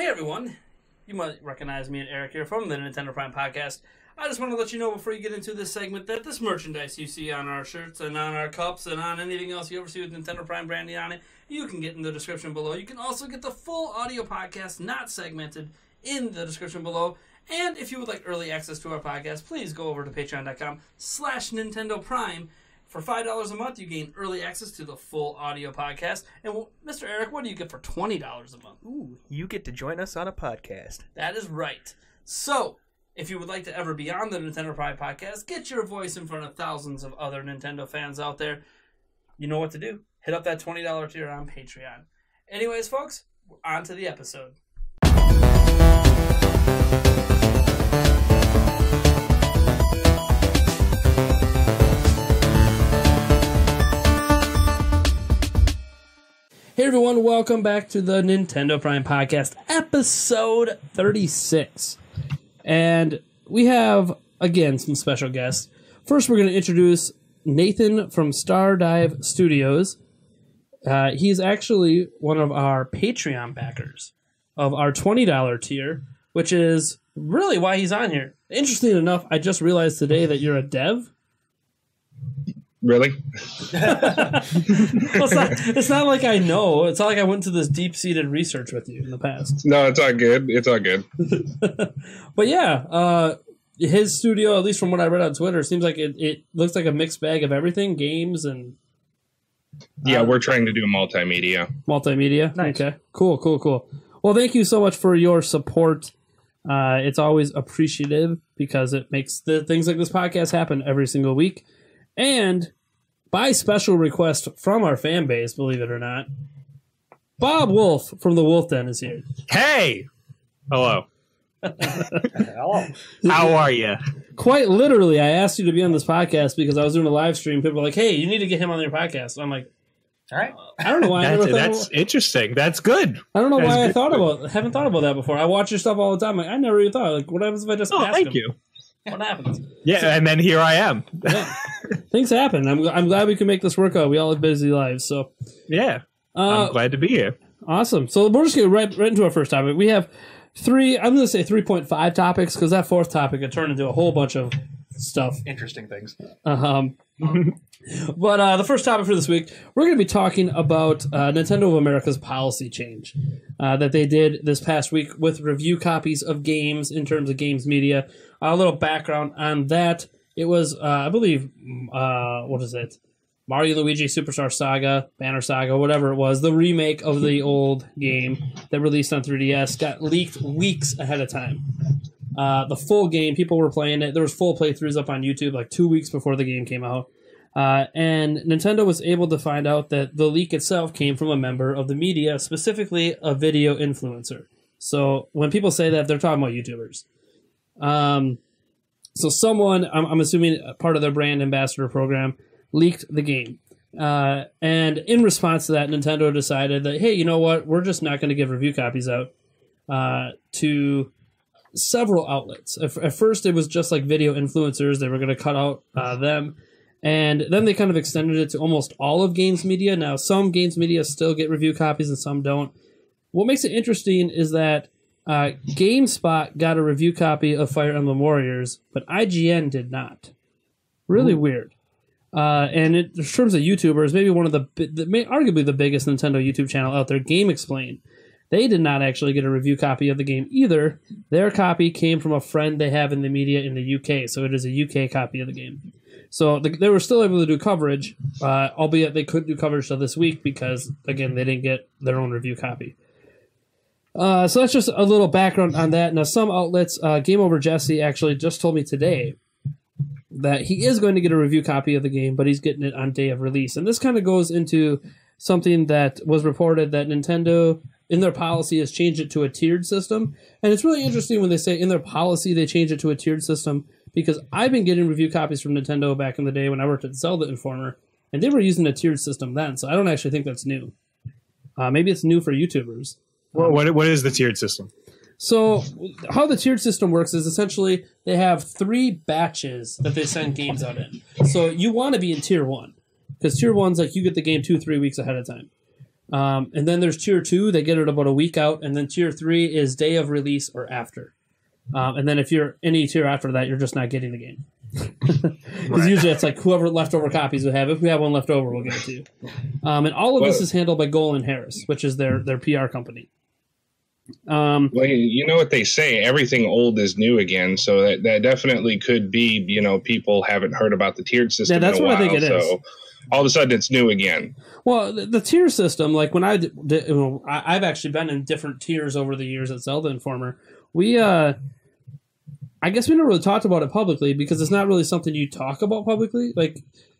Hey everyone, you might recognize me and Eric here from the Nintendo Prime Podcast. I just want to let you know before you get into this segment that this merchandise you see on our shirts and on our cups and on anything else you ever see with Nintendo Prime branding on it, you can get in the description below. You can also get the full audio podcast, not segmented, in the description below. And if you would like early access to our podcast, please go over to patreon.com slash Nintendo Prime. For $5 a month, you gain early access to the full audio podcast. And well, Mr. Eric, what do you get for $20 a month? Ooh, you get to join us on a podcast. That is right. So, if you would like to ever be on the Nintendo Prime podcast, get your voice in front of thousands of other Nintendo fans out there. You know what to do. Hit up that $20 tier on Patreon. Anyways, folks, on to the episode. Hey everyone, welcome back to the Nintendo Prime Podcast, episode 36. And we have, again, some special guests. First, we're going to introduce Nathan from Stardive Studios. Uh, he's actually one of our Patreon backers of our $20 tier, which is really why he's on here. Interesting enough, I just realized today that you're a dev. Really? well, it's, not, it's not like I know. It's not like I went to this deep seated research with you in the past. No, it's all good. It's all good. but yeah, uh, his studio, at least from what I read on Twitter, seems like it, it looks like a mixed bag of everything games and Yeah, Um, we're trying to do multimedia. multimedia. Nice. Okay, cool, cool, cool. Well, thank you so much for your support. Uh, it's always appreciative because it makes the things like this podcast happen every single week. And by special request from our fan base, believe it or not, Bob Wulff from the Wulff Den is here. Hey! Hello. Hello. How are you? Quite literally, I asked you to be on this podcast because I was doing a live stream. People were like, "Hey, you need to get him on your podcast." I'm like, All right. I don't know why. I, That's, never thought that's interesting. That's good. I don't know that's why I thought about haven't thought about that before. I watch your stuff all the time. Like I never even thought. Like what happens if I just Oh, ask thank him? you. What happens? Yeah, and then here I am. Yeah. Things happen. I'm I'm glad we can make this work out. We all have busy lives, so Yeah, uh, I'm glad to be here. awesome. So we're just gonna right right into our first topic. We have three. I'm gonna say three point five topics because that fourth topic it turned into a whole bunch of stuff. Interesting things. Um, but uh, the first topic for this week, we're going to be talking about uh, Nintendo of America's policy change uh, that they did this past week with review copies of games in terms of games media. A little background on that. It was, uh, I believe, uh, what is it? Mario Luigi Superstar Saga, Banner Saga, whatever it was, the remake of the old game that released on 3DS got leaked weeks ahead of time. Uh, the full game, people were playing it. There was full playthroughs up on YouTube like two weeks before the game came out. Uh, and Nintendo was able to find out that the leak itself came from a member of the media, specifically a video influencer. So when people say that, they're talking about YouTubers. Um, so someone, I'm, I'm assuming part of their brand ambassador program, leaked the game. Uh, and in response to that, Nintendo decided that, hey, you know what? We're just not going to give review copies out uh, to several outlets. At, at first, it was just like video influencers. They were going to cut out uh, them. And then they kind of extended it to almost all of games media. Now, some games media still get review copies and some don't. What makes it interesting is that uh, GameSpot got a review copy of Fire Emblem Warriors, but IGN did not. Really weird. Uh, and it, in terms of YouTubers, maybe one of the, the may, arguably the biggest Nintendo YouTube channel out there, GameXplain. They did not actually get a review copy of the game either. Their copy came from a friend they have in the media in the UK, so it is a UK copy of the game. So the, they were still able to do coverage, uh, albeit they couldn't do coverage till this week because again they didn't get their own review copy. Uh, so that's just a little background on that. Now some outlets, uh, Game Over Jesse actually just told me today that he is going to get a review copy of the game, but he's getting it on day of release. And this kind of goes into something that was reported that Nintendo in their policy has changed it to a tiered system. And it's really interesting when they say in their policy they changed it to a tiered system because I've been getting review copies from Nintendo back in the day when I worked at Zelda Informer, and they were using a tiered system then. So I don't actually think that's new. Uh, maybe it's new for YouTubers. What, what, what is the tiered system? So how the tiered system works is essentially they have three batches that they send games out in. So you want to be in tier one because tier one's like you get the game two three weeks ahead of time. Um, and then there's tier two, they get it about a week out, and then tier three is day of release or after. Um, and then if you're any tier after that, you're just not getting the game. Because usually it's like whoever leftover copies we have. If we have one left over, we'll give it to you. Um, and all of this is handled by Golin Harris, which is their their PR company. Um, Well, you know what they say, everything old is new again. So that, that definitely could be, you know, people haven't heard about the tiered system. Yeah, that's in a what I think it is. So all of a sudden it's new again. Well, the, the tier system, like when I, d- d- you know, I, I've actually been in different tiers over the years at Zelda Informer. We, uh, I guess we never really talked about it publicly because it's not really something you talk about publicly. Like,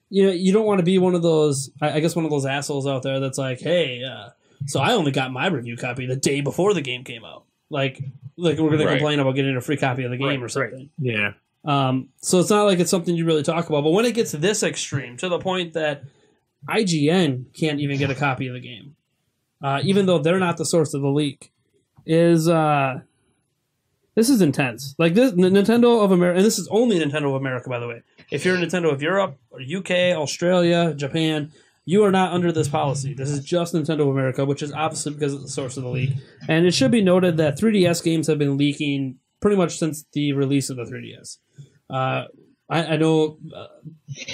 you know, you don't want to be one of those, I, I guess, one of those assholes out there that's like, hey, uh, so I only got my review copy the day before the game came out. Like, like we're going to Right. complain about getting a free copy of the game Right, or right. something. Yeah. Um, so it's not like it's something you really talk about. But when it gets this extreme, to the point that IGN can't even get a copy of the game, uh, even though they're not the source of the leak, is uh, this is intense. Like this, N- Nintendo of America, and this is only Nintendo of America, by the way. If you're Nintendo of Europe or UK, Australia, Japan, you are not under this policy. This is just Nintendo America, which is obviously because it's the source of the leak. And it should be noted that 3DS games have been leaking pretty much since the release of the 3DS. Uh, I, I know uh,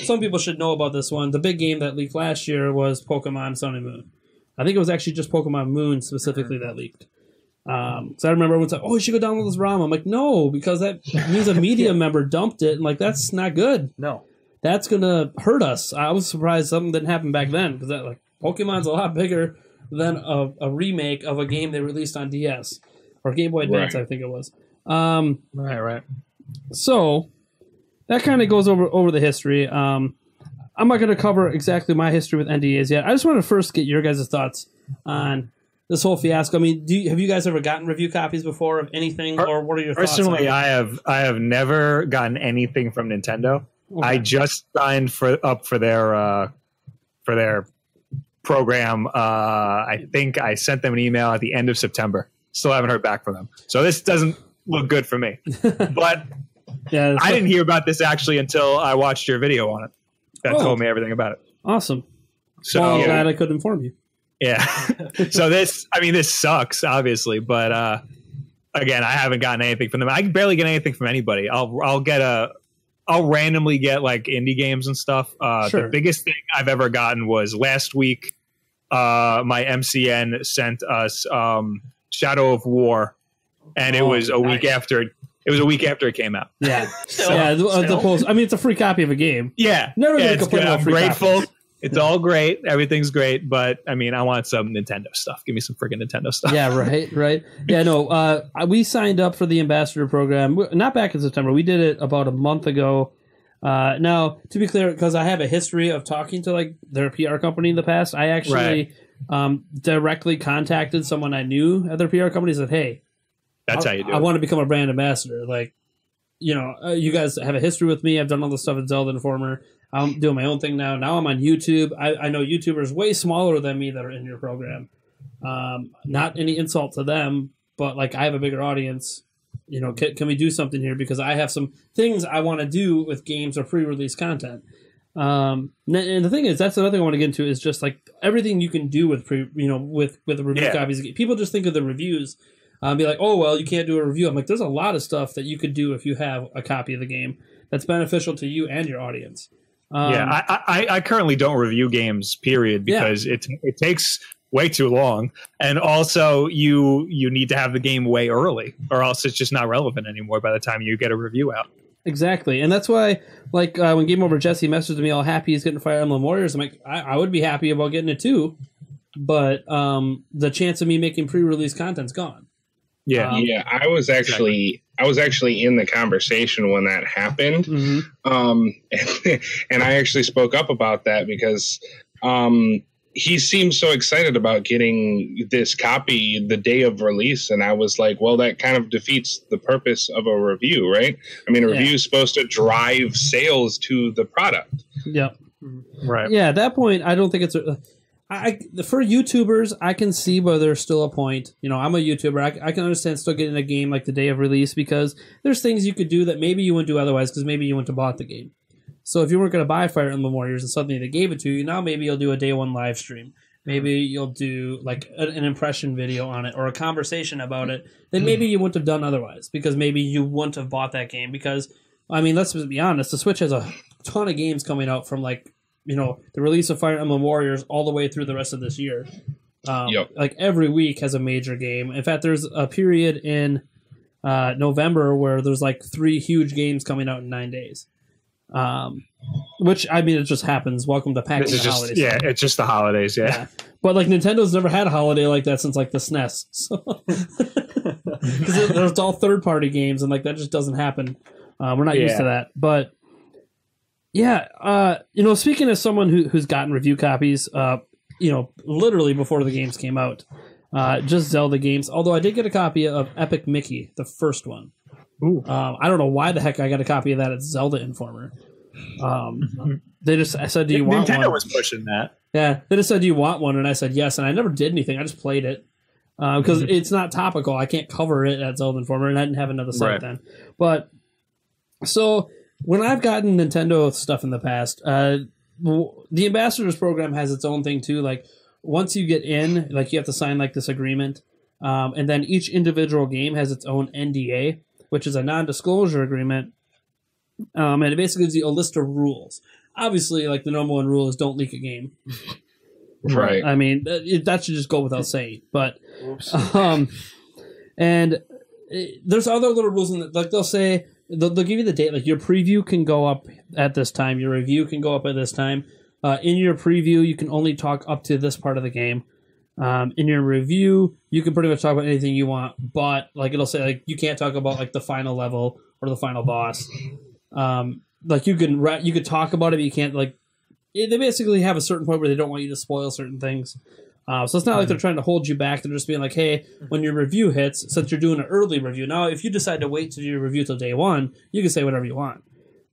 some people should know about this one. The big game that leaked last year was Pokemon Sun and Moon. I think it was actually just Pokemon Moon specifically that leaked. Um, so I remember everyone said, "Oh, you should go download this ROM." I'm like, "No," because that means a media member dumped it, and like that's not good. No. That's gonna hurt us. I was surprised something didn't happen back then because that like Pokemon's a lot bigger than a, a remake of a game they released on DS or Game Boy Advance, Right. I think it was. Um, Right, right. so that kind of goes over over the history. Um, I'm not going to cover exactly my history with NDAs yet. I just want to first get your guys' thoughts on this whole fiasco. I mean, do you, have you guys ever gotten review copies before of anything, or what are your thoughts? Personally? I have I have never gotten anything from Nintendo. Okay. I just signed for up for their uh, for their program. Uh, I think I sent them an email at the end of September. Still haven't heard back from them. So this doesn't look good for me. but yeah, I didn't hear about this actually until I watched your video on it. That Oh. told me everything about it. awesome. So well, I'm glad I could inform you. yeah. so this, I mean, this sucks, obviously, but uh, again, I haven't gotten anything from them. I can barely get anything from anybody. I'll I'll get a, I'll randomly get like indie games and stuff. Uh, Sure. The biggest thing I've ever gotten was last week. Uh, my MCN sent us um, Shadow of War, and it Oh, was a week after. It was a week after it came out. Yeah, Still, yeah. The, uh, the still. post. I mean, it's a free copy of a game. Yeah, Never yeah, gonna it's complain good. about I'm free grateful. copies. It's all great. Everything's great, but I mean, I want some Nintendo stuff. Give me some freaking Nintendo stuff. yeah, right, right. Yeah, no. Uh, we signed up for the ambassador program. Not back in September. We did it about a month ago. Uh, now, to be clear, because I have a history of talking to like their PR company in the past, I actually um, directly contacted someone I knew at their PR company. and Said, "Hey, That's I, how you do I it. want to become a brand ambassador. Like, you know, uh, you guys have a history with me. I've done all this stuff at Zelda Informer. I'm doing my own thing now. Now I'm on YouTube. I, I know YouTubers way smaller than me that are in your program. Um, not any insult to them, but like I have a bigger audience. You know, can, can we do something here? Because I have some things I want to do with games or pre-release content. Um, and the thing is, that's another thing I want to get into is just like everything you can do with pre, you know, with with the review Yeah. copies. People just think of the reviews, um, be like, oh well, you can't do a review. I'm like, there's a lot of stuff that you could do if you have a copy of the game that's beneficial to you and your audience. Um, yeah, I, I, I currently don't review games, period, Yeah. because it it takes way too long, and also you you need to have the game way early, or else it's just not relevant anymore by the time you get a review out. Exactly, and that's why, like, uh, when Game Over Jesse messaged me all happy he's getting Fire Emblem Warriors, I'm like, I, I would be happy about getting it too, but um, the chance of me making pre-release content's gone. Yeah, Um, yeah, I was actually I was actually in the conversation when that happened. Mm-hmm. um, and, and I actually spoke up about that because um, he seemed so excited about getting this copy the day of release, and I was like, well, that kind of defeats the purpose of a review, right? I mean, a Yeah. review is supposed to drive sales to the product. Yep. right. Yeah, at that point, I don't think it's. A, I, for YouTubers, I can see where there's still a point. You know, I'm a YouTuber. I, I can understand still getting a game like the day of release because there's things you could do that maybe you wouldn't do otherwise because maybe you wouldn't have bought the game. So if you weren't going to buy Fire Emblem Warriors and suddenly they gave it to you, now maybe you'll do a day one live stream. maybe you'll do like an, an impression video on it or a conversation about it that maybe you wouldn't have done otherwise because maybe you wouldn't have bought that game because I mean let's be honest the Switch has a ton of games coming out from like you know the release of Fire Emblem Warriors all the way through the rest of this year. Um, Yep. Like every week has a major game. In fact, there's a period in uh, November where there's like three huge games coming out in nine days. Um, which I mean, it just happens. Welcome to packing the just holidays. yeah, it's just the holidays. Yeah, Yeah. But like Nintendo's never had a holiday like that since like the SNES. So because there's all third party games and like that just doesn't happen. Uh, we're not used to that. But yeah, uh, you know, speaking as someone who, who's gotten review copies, uh, you know, literally before the games came out, uh, just Zelda games. Although I did get a copy of Epic Mickey, the first one. Ooh. Um, I don't know why the heck I got a copy of that at Zelda Informer. Um, they just I said, "Do you want Nintendo one?" was pushing that. Yeah, they just said, "Do you want one?" And I said yes, and I never did anything. I just played it because it's not topical. I can't cover it at Zelda Informer, and I didn't have another site Right. then. But so when I've gotten Nintendo stuff in the past, uh, the ambassadors program has its own thing too. Like once you get in, like you have to sign like this agreement, um, and then each individual game has its own NDA, which is a non-disclosure agreement, um, and it basically gives you a list of rules. Obviously, like the number one rule is don't leak a game. Right. I mean, that, that should just go without saying. But Oops. um, and eh, there's other little rules in that, like they'll say they'll, they'll give you the date. Like your preview can go up at this time, your review can go up at this time. Uh, in your preview, you can only talk up to this part of the game. Um, in your review, you can pretty much talk about anything you want, but like it'll say like you can't talk about like the final level or the final boss. Um, like you can ra- you could talk about it, but you can't like. eh, They basically have a certain point where they don't want you to spoil certain things. Uh, so it's not like they're trying to hold you back. They're just being like, hey, when your review hits, since you're doing an early review, now if you decide to wait to do your review till day one, you can say whatever you want.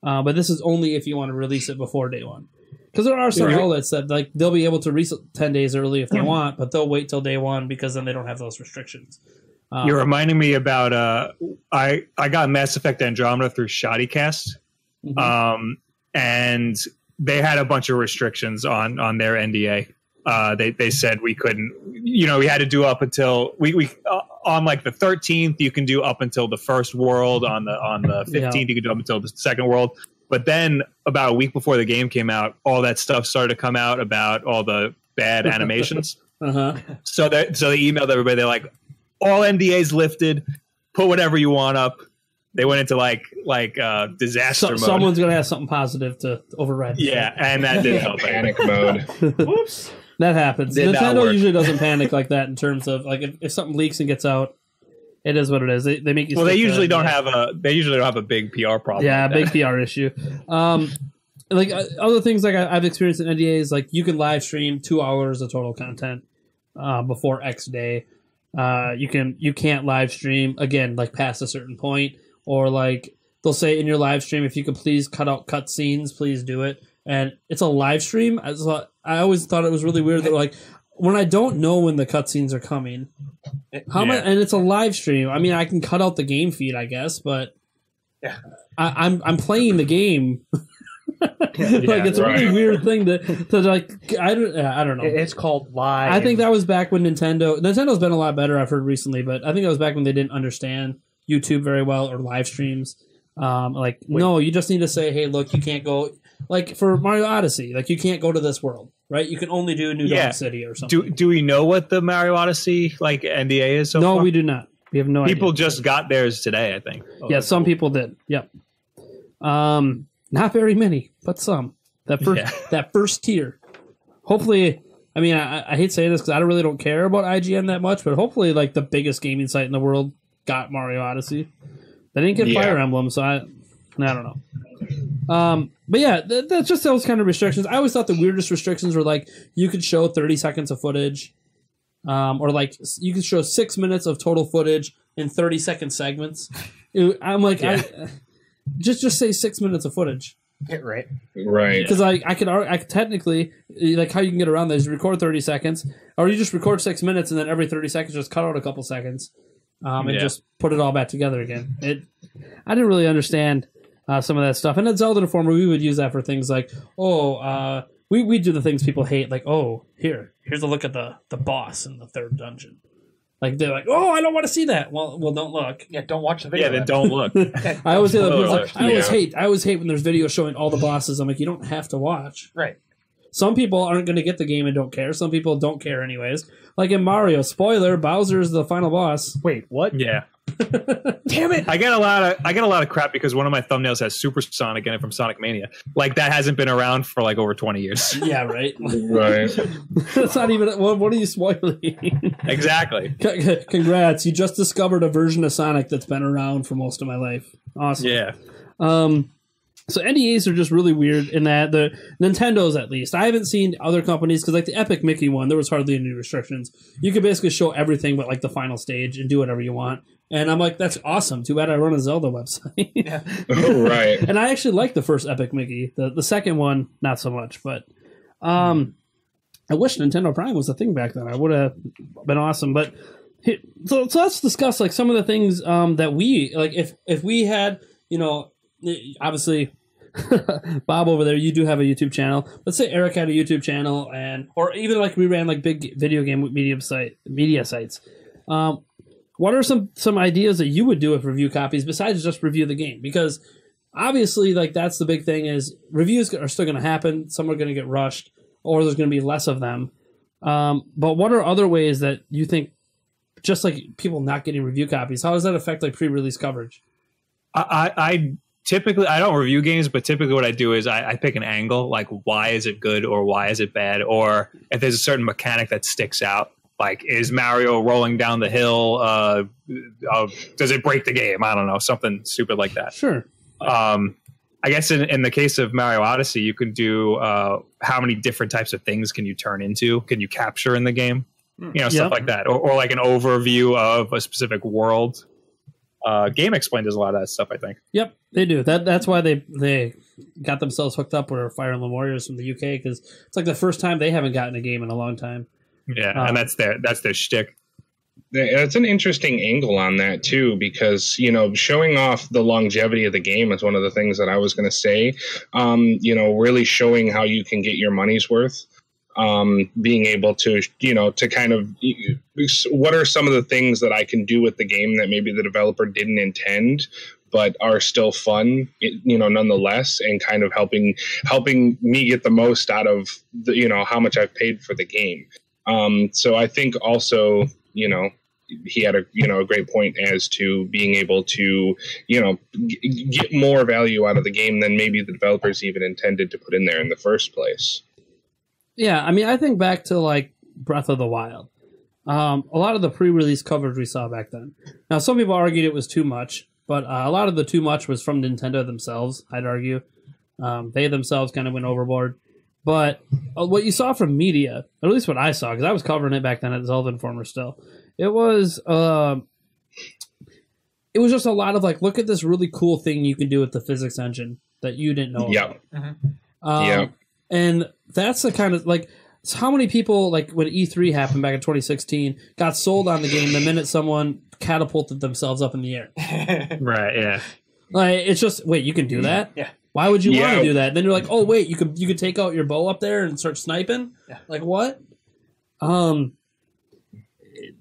Uh, but this is only if you want to release it before day one. Because there are some Yeah. outlets that like they'll be able to release it ten days early if they want, but they'll wait till day one because then they don't have those restrictions. Um, You're reminding me about uh, I I got Mass Effect Andromeda through Shoddycast, mhm. um, and they had a bunch of restrictions on on their NDA. Uh, they they said we couldn't, you know, we had to do up until we we uh, on like the 13th. You can do up until the first world. On the on the 15th, Yeah. you can do up until the second world. But then about a week before the game came out, all that stuff started to come out about all the bad animations. uh-huh. So they so they emailed everybody. They're like, all NDAs lifted. Put whatever you want up. They went into like like uh, disaster So, mode. someone's gonna have something positive to override. the yeah, and that didn't help. Panic mode. Whoops. That happens. Did not Nintendo work. usually doesn't panic like that in terms of like if, if something leaks and gets out, it is what it is. They, they make you. Well, they usually don't have a they usually don't have a big PR problem. yeah, like big PR issue. Um, like uh, other things like I, I've experienced in NDAs, like you can live stream two hours of total content uh, before X day. Uh, you can you can't live stream again like past a certain point, or like they'll say in your live stream if you could please cut out cut scenes, please do it. And it's a live stream. as thought, I always thought it was really weird that like when I don't know when the cutscenes are coming, how Yeah. much? And it's a live stream. I mean, I can cut out the game feed, I guess, but Yeah. I, I'm I'm playing the game. like it's a really weird thing to, to like. I don't I don't know. It's called live. I think that was back when Nintendo Nintendo's been a lot better. I've heard recently, but I think that was back when they didn't understand YouTube very well or live streams. Um, like no, you just need to say, hey, look, you can't go. Like for Mario Odyssey, like you can't go to this world, right? You can only do New Yeah. Donk City or something. Do do we know what the Mario Odyssey like NDA is so no, far? we do not. We have no People idea. just got theirs today, I think. yeah, some people did. Yep. Um, not very many, but some. That first Yeah. that first tier. Hopefully, I mean, I, I hate saying this because I don't really don't care about IGN that much, but hopefully, like the biggest gaming site in the world got Mario Odyssey. They didn't get Yeah. Fire Emblem, so I, I don't know. Um, but yeah, th- that's just those kind of restrictions. I always thought the weirdest restrictions were like you could show thirty seconds of footage, um, or like you could show six minutes of total footage in thirty second segments. It- I'm like, I, just just say six minutes of footage Get right. Right. because I I could ar- I could technically like how you can get around that is you record thirty seconds or you just record six minutes and then every thirty seconds just cut out a couple seconds, um, and Yeah. just put it all back together again. It I didn't really understand uh, some of that stuff. And at Zelda Informer, we would use that for things like, oh, uh, we we do the things people hate, like oh here here's a look at the the boss in the third dungeon. Like they're like, oh, I don't want to see that. Well, well, don't look. Yeah, don't watch the video. Yeah, then then. don't look. I always say that. People like. I always Yeah. hate. I always hate when there's videos showing all the bosses. I'm like, you don't have to watch. Right. Some people aren't going to get the game and don't care. Some people don't care anyways. Like in Mario, spoiler: Bowser's the final boss. Wait, what? yeah. Damn it! I get a lot of I get a lot of crap because one of my thumbnails has Supersonic in it from Sonic Mania. Like that hasn't been around for like over twenty years. Yeah, right. Right. That's not even. What, what are you spoiling? exactly. C- c- Congrats! You just discovered a version of Sonic that's been around for most of my life. Awesome. Yeah. Um, so NDAs are just really weird in that the Nintendo's at least. I haven't seen other companies because like the Epic Mickey one, there was hardly any restrictions. You could basically show everything but like the final stage and do whatever you want. And I'm like, that's awesome. Too bad I run a Zelda website. oh right. and I actually like the first Epic Mickey. The the second one, not so much. But um, I wish Nintendo Prime was a thing back then. I would have been awesome. But so, so let's discuss like some of the things um, that we like. If if we had, you know, obviously. Bob over there, you do have a YouTube channel. Let's say Eric had a YouTube channel, and or even like we ran like big video game media site media sites. Um, what are some some ideas that you would do with review copies besides just review the game? Because obviously, like that's the big thing is reviews are still going to happen. Some are going to get rushed, or there's going to be less of them. Um, but what are other ways that you think, just like people not getting review copies, how does that affect like pre-release coverage? I, I typically I don't review games, but typically what I do is I, I pick an angle, like why is it good or why is it bad, or if there's a certain mechanic that sticks out, like is Mario rolling down the hill? Uh, uh, does it break the game? I don't know, something stupid like that. Sure. Um, I guess in, in the case of Mario Odyssey, you can do uh, how many different types of things can you turn into? Can you capture in the game? You know, stuff like that, or, or like an overview of a specific world. Uh, Game Explained does a lot of that stuff. I think. Yep, they do. That that's why they they got themselves hooked up with Fire Emblem Warriors from the UK because it's like the first time they haven't gotten a game in a long time. Yeah, Um, and that's their that's their shtick. That's an interesting angle on that too, because you know, showing off the longevity of the game is one of the things that I was going to say. Um, you know, really showing how you can get your money's worth. Um, being able to, you know, to kind of, what are some of the things that I can do with the game that maybe the developer didn't intend, but are still fun, you know, nonetheless, and kind of helping helping me get the most out of the, you know, how much I've paid for the game. Um, so I think also, you know, he had a you know a great point as to being able to you know g- get more value out of the game than maybe the developers even intended to put in there in the first place. Yeah, I mean, I think back to like Breath of the Wild. Um, a lot of the pre-release coverage we saw back then. Now, some people argued it was too much, but uh, a lot of the too much was from Nintendo themselves. I'd argue um, they themselves kind of went overboard. But uh, what you saw from media, at least what I saw, because I was covering it back then at Zelda Informer still, it was um it was just a lot of like, look at this really cool thing you can do with the physics engine that you didn't know. Yeah. about. Um, Yeah. And that's the kind of like so how many people like when E3 happened back in 2016 got sold on the game the minute someone catapulted themselves up in the air. Right. Yeah. Like it's just wait, you can do that? Yeah. Why would you want to do that? Then you're like, oh wait, you could you could take out your bow up there and start sniping. Yeah. Like what? Um,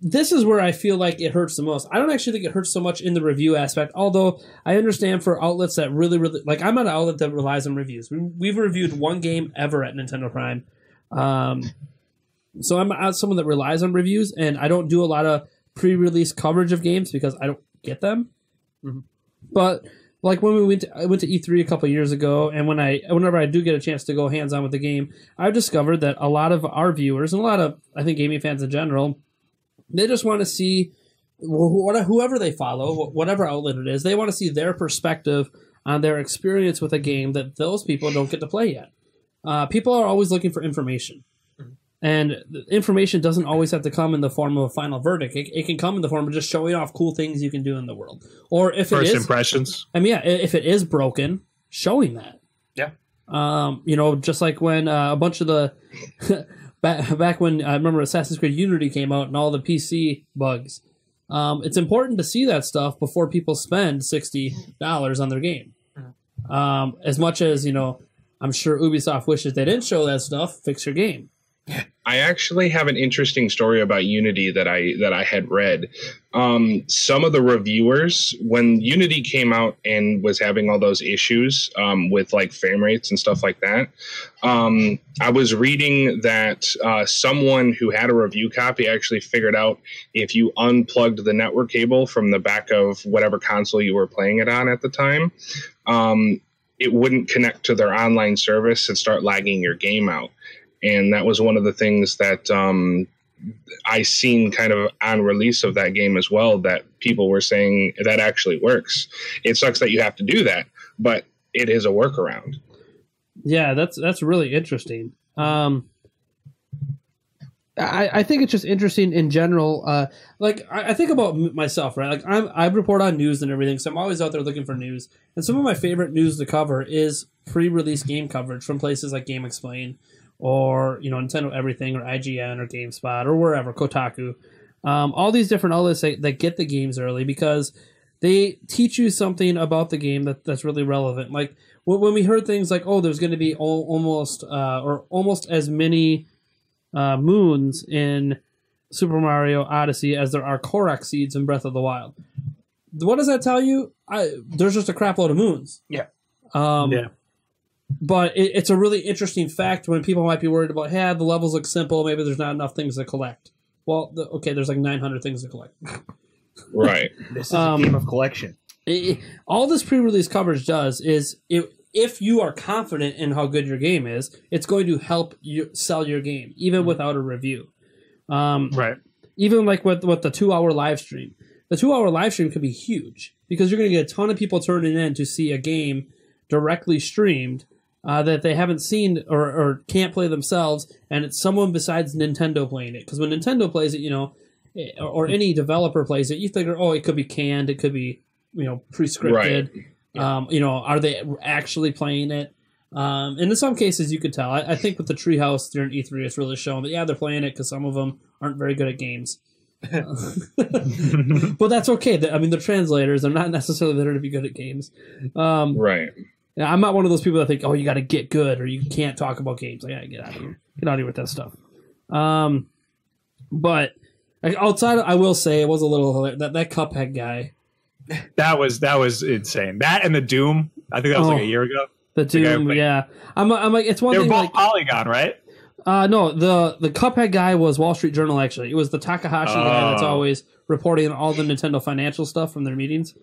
this is where I feel like it hurts the most. I don't actually think it hurts so much in the review aspect, although I understand for outlets that really, really like. I'm an outlet that relies on reviews. We, we've reviewed one game ever at Nintendo Prime, um, so I'm someone that relies on reviews, and I don't do a lot of pre-release coverage of games because I don't get them. But like when we went, to, I went to E3 a couple years ago, and when I, whenever I do get a chance to go hands on with the game, I've discovered that a lot of our viewers and a lot of I think gaming fans in general, they just want to see wh- wh- whoever they follow, whatever outlet it is, they want to see their perspective on their experience with a game that those people don't get to play yet. Uh, people are always looking for information. And information doesn't always have to come in the form of a final verdict. It, it can come in the form of just showing off cool things you can do in the world. Or if it First is, impressions. I mean, yeah, if it is broken, showing that. Yeah. Um, you know, just like when uh, a bunch of the back back when I remember Assassin's Creed Unity came out and all the PC bugs. Um, it's important to see that stuff before people spend sixty dollars on their game. Um, as much as you know, I'm sure Ubisoft wishes they didn't show that stuff. Fix your game. I actually have an interesting story about Unity that I that I had read. Um, some of the reviewers, when Unity came out and was having all those issues um, with like frame rates and stuff like that, um, I was reading that uh, someone who had a review copy actually figured out if you unplugged the network cable from the back of whatever console you were playing it on at the time, um, it wouldn't connect to their online service and start lagging your game out and that was one of the things that um, I seen kind of on release of that game as well. That people were saying that actually works. It sucks that you have to do that, but it is a workaround. Yeah, that's that's really interesting. Um, I, I think it's just interesting in general. Uh, like I, I think about myself, right? Like I'm, I report on news and everything, so I'm always out there looking for news. And some of my favorite news to cover is pre-release game coverage from places like GameXplain or you know Nintendo Everything or IGN or GameSpot or wherever Kotaku. Um, all these different outlets that, that get the games early because they teach you something about the game that, that's really relevant. Like when when we heard things like, "Oh, there's going to be al- almost uh, or almost as many uh, moons in Super Mario Odyssey as there are Korok seeds in Breath of the Wild." What does that tell you? I, there's just a crap load of moons. Yeah. Um, Yeah. But it, it's a really interesting fact when people might be worried about, hey, the levels look simple. Maybe there's not enough things to collect. Well, the, okay, there's like 900 things to collect. Right. This is Um, a game of collection. It- it- all this pre-release coverage does is if if you are confident in how good your game is, it's going to help you sell your game even without a review. Um, Right. even like with with the two hour live stream, the two hour live stream could be huge because you're going to get a ton of people turning in to see a game directly streamed uh, that they haven't seen or, or can't play themselves, and it's someone besides Nintendo playing it. Because when Nintendo plays it, you know, eh, or, or any developer plays it, you figure, oh, it could be canned, it could be you know pre-scripted. Um, you know, are they actually playing it? Um, and in some cases, you could tell. I, I think with the Treehouse during E3, it's really shown that yeah, they're playing it because some of them aren't very good at games. but that's okay. I mean, they're translators. They're not necessarily there to be good at games. Um, Right. I'm not one of those people that think, oh, you got to get good or you can't talk about games. Like, yeah, get out of here. Get out of here with that stuff. Um, but like, outside, I will say it was a little that that Cuphead guy, That was that was insane. That and the Doom. I think that was like Oh. a year ago. the Doom. yeah, I'm, I'm like, it's one They were thing. both Like, Polygon, right? uh, no, the the Cuphead guy was Wall Street Journal. Actually, it was the Takahashi guy that's Oh. always reporting on all the Nintendo financial stuff from their meetings.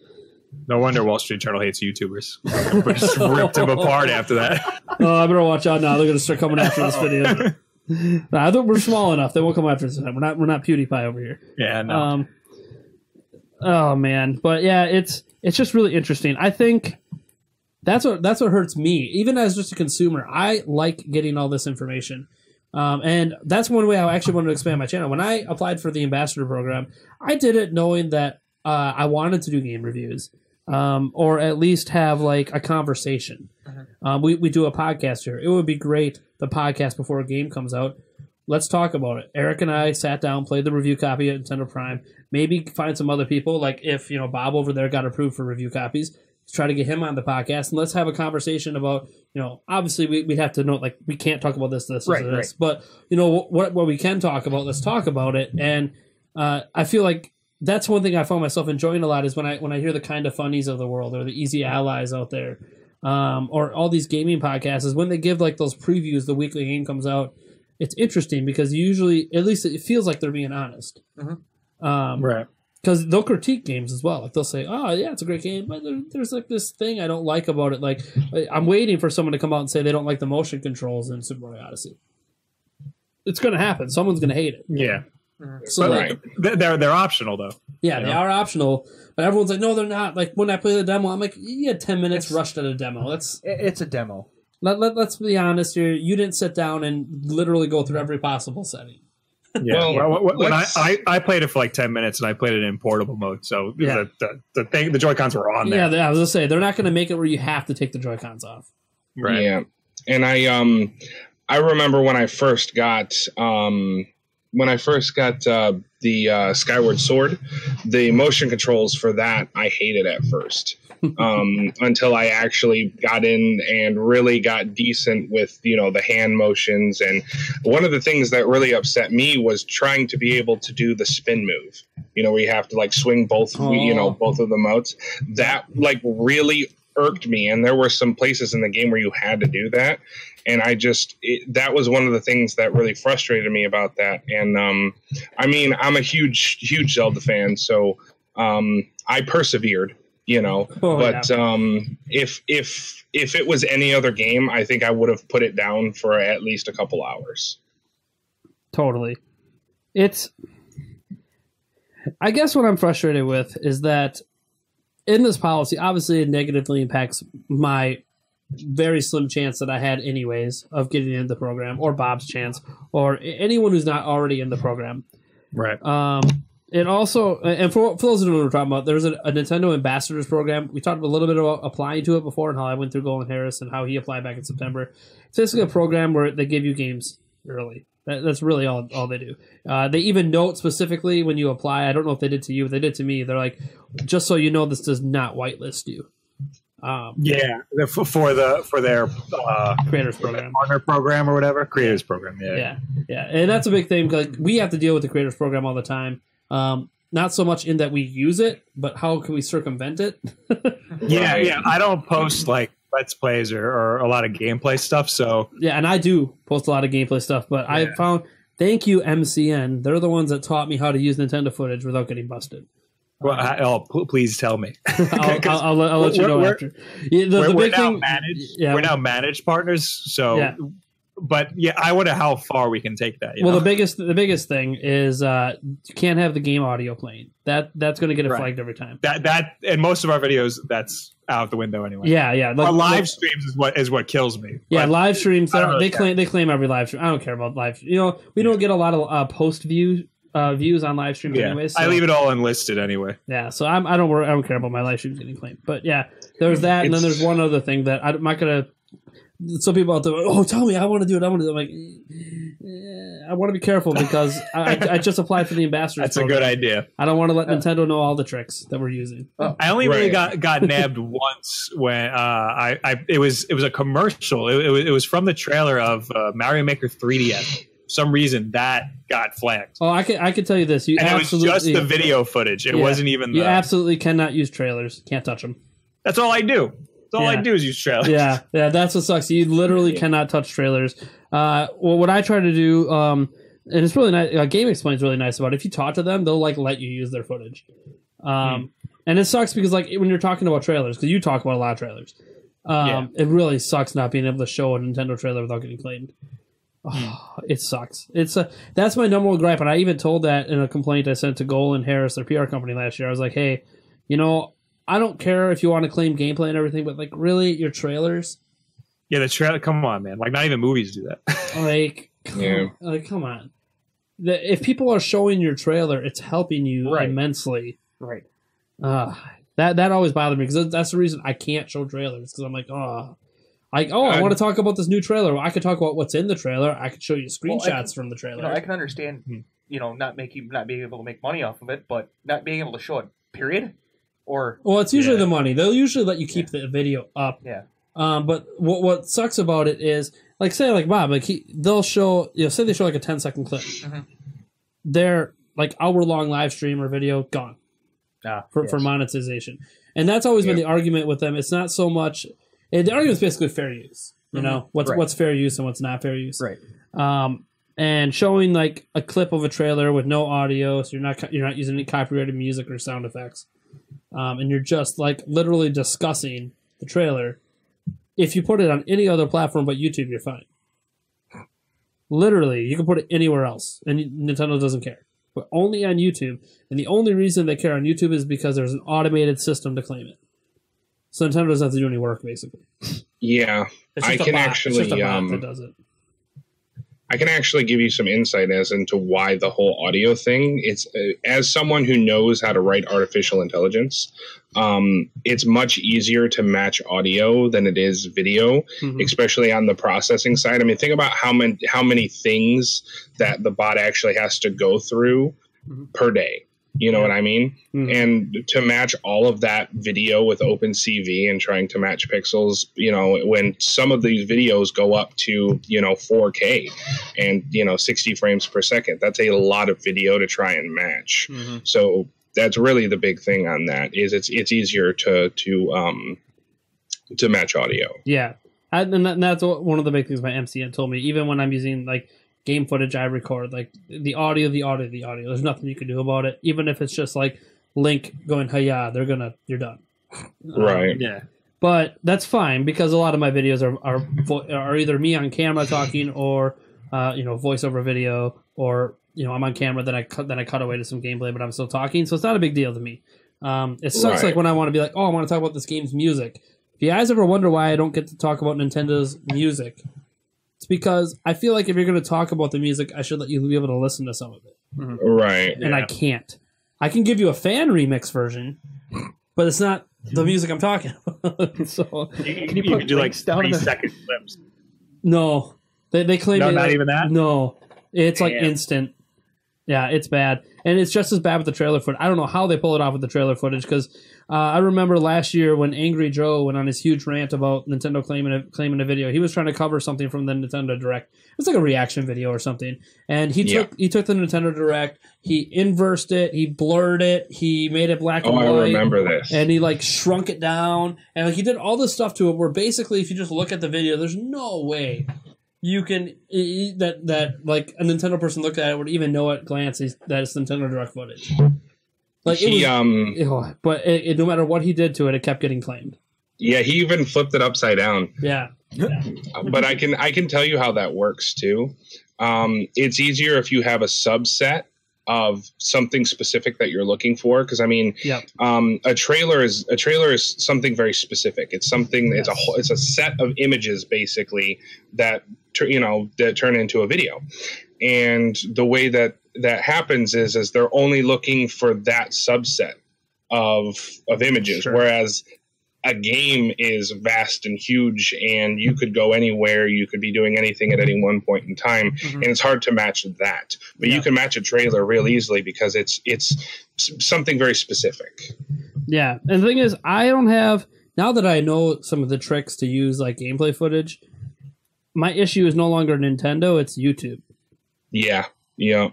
No wonder Wall Street Journal hates YouTubers. we just ripped him apart after that. oh, I better watch out now. They're gonna start coming after this video. nah, we're small enough. They won't come after us. We're not. We're not PewDiePie over here. Yeah, no. Um, oh man, but yeah, it's it's just really interesting. I think that's what that's what hurts me, even as just a consumer. I like getting all this information, um, and that's one way I actually wanted to expand my channel. When I applied for the ambassador program, I did it knowing that uh, I wanted to do game reviews. Um, or at least have like a conversation. Um, we, we do a podcast here. It would be great the podcast before a game comes out let's talk about it. Eric and I sat down, played the review copy at Nintendo Prime. Maybe find some other people, like if you know Bob over there got approved for review copies. Let's try to get him on the podcast and let's have a conversation about you know obviously we would have to know like we can't talk about this this Right, this, this but you know what what we can talk about let's talk about it and uh, I feel like that's one thing I found myself enjoying a lot is when I when I hear the kind of funnies of the world or the easy allies out there um, or all these gaming podcasts is when they give like those previews the weekly game comes out it's interesting because usually at least it feels like they're being honest Mhm. um, right. because they'll critique games as well like they'll say oh yeah it's a great game but there, there's like this thing i don't like about it like i'm waiting for someone to come out and say they don't like the motion controls in super mario odyssey it's going to happen someone's going to hate it Yeah. So But like, Right. they're- they're they're optional though. yeah they know? are optional but everyone's like no they're not like when i play the demo i'm like you had 10 minutes It's- rushed at a demo let's It's a demo. let, let, let's be honest here you didn't sit down and literally go through every possible setting Yeah. Well, Well, when when I, I I played it for like ten minutes and I played it in portable mode, so Yeah. the, the the thing the Joy Cons were on yeah there. they- i was going to say they're not going to make it where you have to take the joy cons off Right. Yeah. And I um I remember when I first got um when I first got uh, the uh, Skyward Sword, the motion controls for that I hated at first. um, until I actually got in and really got decent with you know the hand motions. And one of the things that really upset me was trying to be able to do the spin move. You know, where you have to like swing both you know Oh. both of the motes. That like really irked me. And there were some places in the game where you had to do that. And I just it, that was one of the things that really frustrated me about that. And um, I mean, I'm a huge huge Zelda fan, so um, I persevered. You know, Oh, but um, if if if it was any other game, I think I would have put it down for at least a couple hours. Totally. It's. I guess what I'm frustrated with is that in this policy, obviously, it negatively impacts my very slim chance that I had, anyways, of getting into the program, or Bob's chance, or anyone who's not already in the program. Right. Um, it also, and for, for those who don't know what we're talking about, there's a, a Nintendo Ambassadors program. We talked a little bit about applying to it before and how I went through Golin Harris and how he applied back in September. It's basically a program where they give you games early. That, that's really all, all they do. Uh, they even note specifically when you apply. I don't know if they did to you, but they did to me. They're like, just so you know, this does not whitelist you. Um, Yeah, for, for the for their uh, creators program. partner program or whatever, creators program. Yeah. yeah yeah and that's a big thing like we have to deal with the creators program all the time um not so much in that we use it but how can we circumvent it yeah, yeah. I don't post like let's plays or, or a lot of gameplay stuff, so yeah and i do post a lot of gameplay stuff but i found thank you mcn they're the ones that taught me how to use nintendo footage without getting busted well, I, oh, please tell me. I'll, I'll, I'll, let- I'll let you know we're- after yeah, the, we're, the we're now thing managed. yeah. We're now managed partners, so. Yeah. But yeah, I wonder how far we can take that. You well know? the biggest the biggest thing is uh you can't have the game audio playing that that's going to get it Right. flagged every time that that in most of our videos, that's out of the window anyway. yeah yeah like, our live like- streams is what is what kills me. Yeah, But- live streams. They're- really They claim they claim every live stream. I don't care about live. You know, we don't get a lot of uh, post view uh, views on live streams yeah, anyways. I leave it all unlisted anyway. Yeah, so I'm, I don't worry. I don't care about my live streams getting claimed. But yeah, there's that, and then there's one other thing that I'm not gonna. Some people out there, oh, tell me, I want to do it. I want to do it. I'm like, eh, I want to be careful because I, I, I just applied for the ambassador. That's a good idea. I don't want to let Nintendo know all the tricks that we're using. I only really got got nabbed once when uh, I, I it was it was a commercial. It, it, was, it was from the trailer of uh, Mario Maker 3DS. For some reason that got flagged, Oh, I can I can tell you this. You and it was absolutely just the video footage. It Yeah. wasn't even you absolutely cannot use trailers. Can't touch them. that's all I do. That's all I do is use trailers. yeah, yeah, that's what sucks. You literally cannot touch trailers. Uh, well, what I try to do, um, and it's really nice. Uh, GameXplain's really nice about it. If you talk to them, they'll like let you use their footage. Um, and it sucks because like when you're talking about trailers, because you talk about a lot of trailers, um, Yeah. it really sucks not being able to show a Nintendo trailer without getting claimed. Oh, it sucks. It's a, that's my number one gripe, and I even told that in a complaint I sent to Golin Harris, their PR company last year. I was like, hey, you know, I don't care if you want to claim gameplay and everything, but like, really, your trailers, yeah. The trailer. Come on, man. Like not even movies do that. like, come, Yeah. like, come on. The, if people are showing your trailer, it's helping you Right. immensely. Right. Uh, that that always bothered me because that's the reason I can't show trailers because I'm like, oh, like, oh, I I- want to talk about this new trailer. Well, I could talk about what's in the trailer. I could show you screenshots Well, can- from the You trailer. know, I can understand, Hmm. you know, not making, not being able to make money off of it, but not being able to show it. Period. Or well, it's usually Yeah. the money. They'll usually let you keep the video up. yeah, Um, but what what sucks about it is, like, say, like Bob, like he, they'll show, you know, say they show like a 10 second clip. Mhm. Their like hour long live stream or video gone. ah, for, yes. for monetization. And that's always been the argument with them. It's not so much eh, the argument is basically fair use. You know what's Right. what's fair use and what's not fair use. right. Um, and showing like a clip of a trailer with no audio, so you're not you're not using any copyrighted music or sound effects, um, and you're just like literally discussing the trailer. If you put it on any other platform but YouTube, you're fine. Literally, you can put it anywhere else, and Nintendo doesn't care. But only on YouTube, and the only reason they care on YouTube is because there's an automated system to claim it. So Nintendo doesn't have to do any work, basically. Yeah, It's I can bot. actually, it's just a bot um, that does it. I can actually give you some insight as into why the whole audio thing. It's uh, as someone who knows how to write artificial intelligence, um, it's much easier to match audio than it is video, Mhm. especially on the processing side. I mean, think about how many how many things that the bot actually has to go through Mhm. per day. You know Yeah. what I mean? Mhm. and to match all of that video with OpenCV and trying to match pixels, you know, when some of these videos go up to, you know, 4K and, you know, 60 frames per second, that's a lot of video to try and match. Mhm. So that's really the big thing on that is it's it's easier to to um to match audio. Yeah, and, that's one of the big things my MCN told me. Even when I'm using like game footage I record, like the audio, the audio, the audio. There's nothing you can do about it. Even if it's just like Link going, "Hey, yeah," they're gonna, you're done. Um, Right. Yeah. but that's fine because a lot of my videos are are, vo- are either me on camera talking or uh, you know voiceover video or you know I'm on camera then I cut then I cut away to some gameplay but I'm still talking so it's not a big deal to me. Um, it sucks Right. like when I want to be like oh I want to talk about this game's music. If you guys ever wonder why I don't get to talk about Nintendo's music, it's because I feel like if you're going to talk about the music, I should let you be able to listen to some of it, Right. and I can't. I can give you a fan remix version, but it's not the music I'm talking about. so You, Can you put could do like links down in three the- second clips. No, they they claim No, it, not like- even that? No, it's like Damn. instant. Yeah, it's bad, and it's just as bad with the trailer footage. I don't know how they pull it off with the trailer footage because uh, I remember last year when Angry Joe went on his huge rant about Nintendo claiming a, claiming a video. He was trying to cover something from the Nintendo Direct. It was like a reaction video or something, and he Yeah. took he took the Nintendo Direct, he inversed it, he blurred it, he made it black Oh, and I white remember this. and he like shrunk it down and like he did all this stuff to it where basically if you just look at the video there's no way you can that that like a nintendo person looked at it would even know at glance is- that it's nintendo direct footage. Like it he was um ew, but it, it- no matter what he did to it it kept getting claimed. Yeah, he even flipped it upside down. yeah. But I can I can tell you how that works too. Um, it's easier if you have a subset of something specific that you're looking for because I mean Yep. um, a trailer is a trailer is something very specific. It's something it's a whole, it's a set of images basically that you know that turn into a video, and the way that that happens is is they're only looking for that subset of of images, Sure. whereas a game is vast and huge and you could go anywhere you could be doing anything at any one point in time Mhm. and it's hard to match that but Yeah. you can match a trailer real easily because it's it's something very specific yeah and the thing is i don't have now that i know some of the tricks to use like gameplay footage my issue is no longer nintendo it's youtube yeah yeah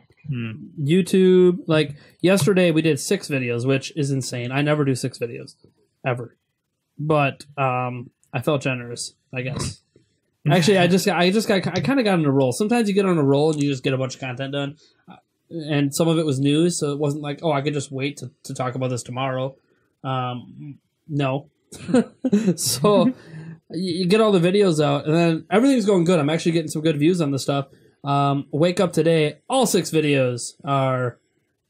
YouTube. Like yesterday, we did six videos, which is insane. I never do six videos, ever. But um, I felt generous, I guess. Actually, I just I just got I kind of got on a roll. Sometimes you get on a roll and you just get a bunch of content done, Uh, and some of it was news, so it wasn't like oh I could just wait to, to talk about this tomorrow. Um, no, so you, get all the videos out, and then everything's going good. I'm actually getting some good views on this stuff. Um, wake up today, all six videos are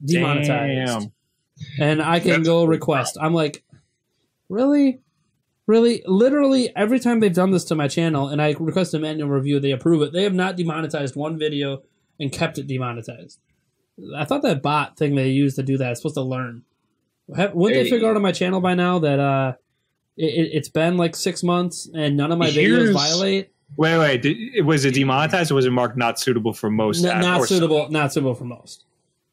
demonetized, Damn. and I can That's- go request. I'm like, really, really, literally every time they've done this to my channel, and I request a manual review, they approve it. They have not demonetized one video and kept it demonetized. I thought that bot thing they used to do that is supposed to learn. Wouldn't they figure out on my channel by now that uh, it, it's been like six months and none of my videos violate? Wait, wait. Did, was it demonetized or was it marked not suitable for most? N- not suitable. Not suitable for most.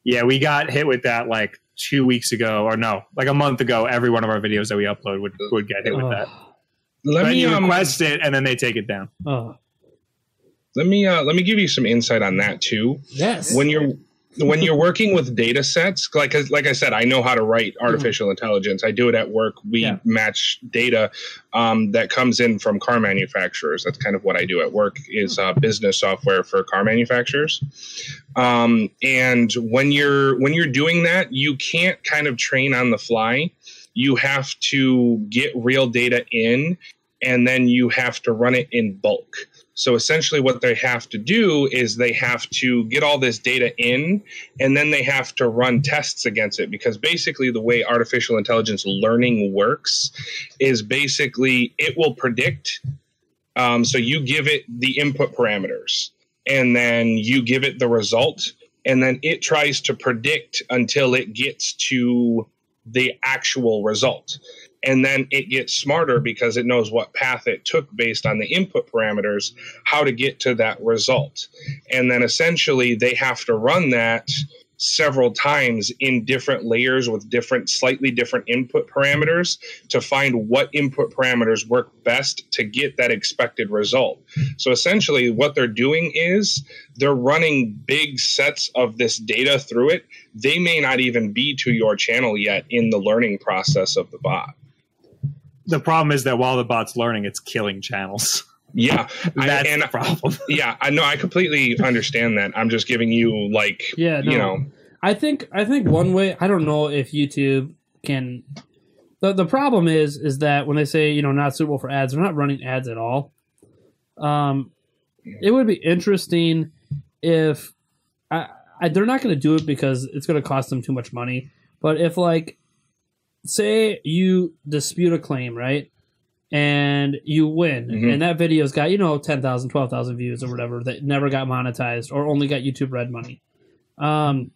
Yeah, we got hit with that like two weeks ago, or no, like a month ago. Every one of our videos that we upload would, would get hit with that. let But me you um, request it, and then they take it down. Oh, let me uh, let me give you some insight on that too yes. when you're when you're working with data sets like like i said i know how to write artificial intelligence. I do it at work. We Yeah. match data um, that comes in from car manufacturers. That's kind of what i do at work is uh, business software for car manufacturers. Um, and when you're when you're doing that you can't kind of train on the fly. You have to get real data in and then you have to run it in bulk so essentially, what they have to do is they have to get all this data in, and then they have to run tests against it. Because basically, the way artificial intelligence learning works is basically it will predict. Um, so you give it the input parameters, and then you give it the result, and then it tries to predict until it gets to the actual result. And then it gets smarter because it knows what path it took based on the input parameters, how to get to that result. And then essentially they have to run that several times in different layers with different slightly different input parameters to find what input parameters work best to get that expected result. So essentially what they're doing is they're running big sets of this data through it. They may not even be to your channel yet in the learning process of the bot. The problem is that while the bot's learning, it's killing channels. Yeah, I, That's and the problem. yeah, I know. I completely understand that. I'm just giving you like, Yeah, no. you know, I think I think one way I don't know if YouTube can the the problem is is that when they say, you know, not suitable for ads, they're not running ads at all. Um it would be interesting if I, I they're not going to do it because it's going to cost them too much money, but if like say you dispute a claim, right? And you win, Mhm. and that video's got, you know, 10,000, 12,000 views or whatever that never got monetized or only got YouTube red money. Um,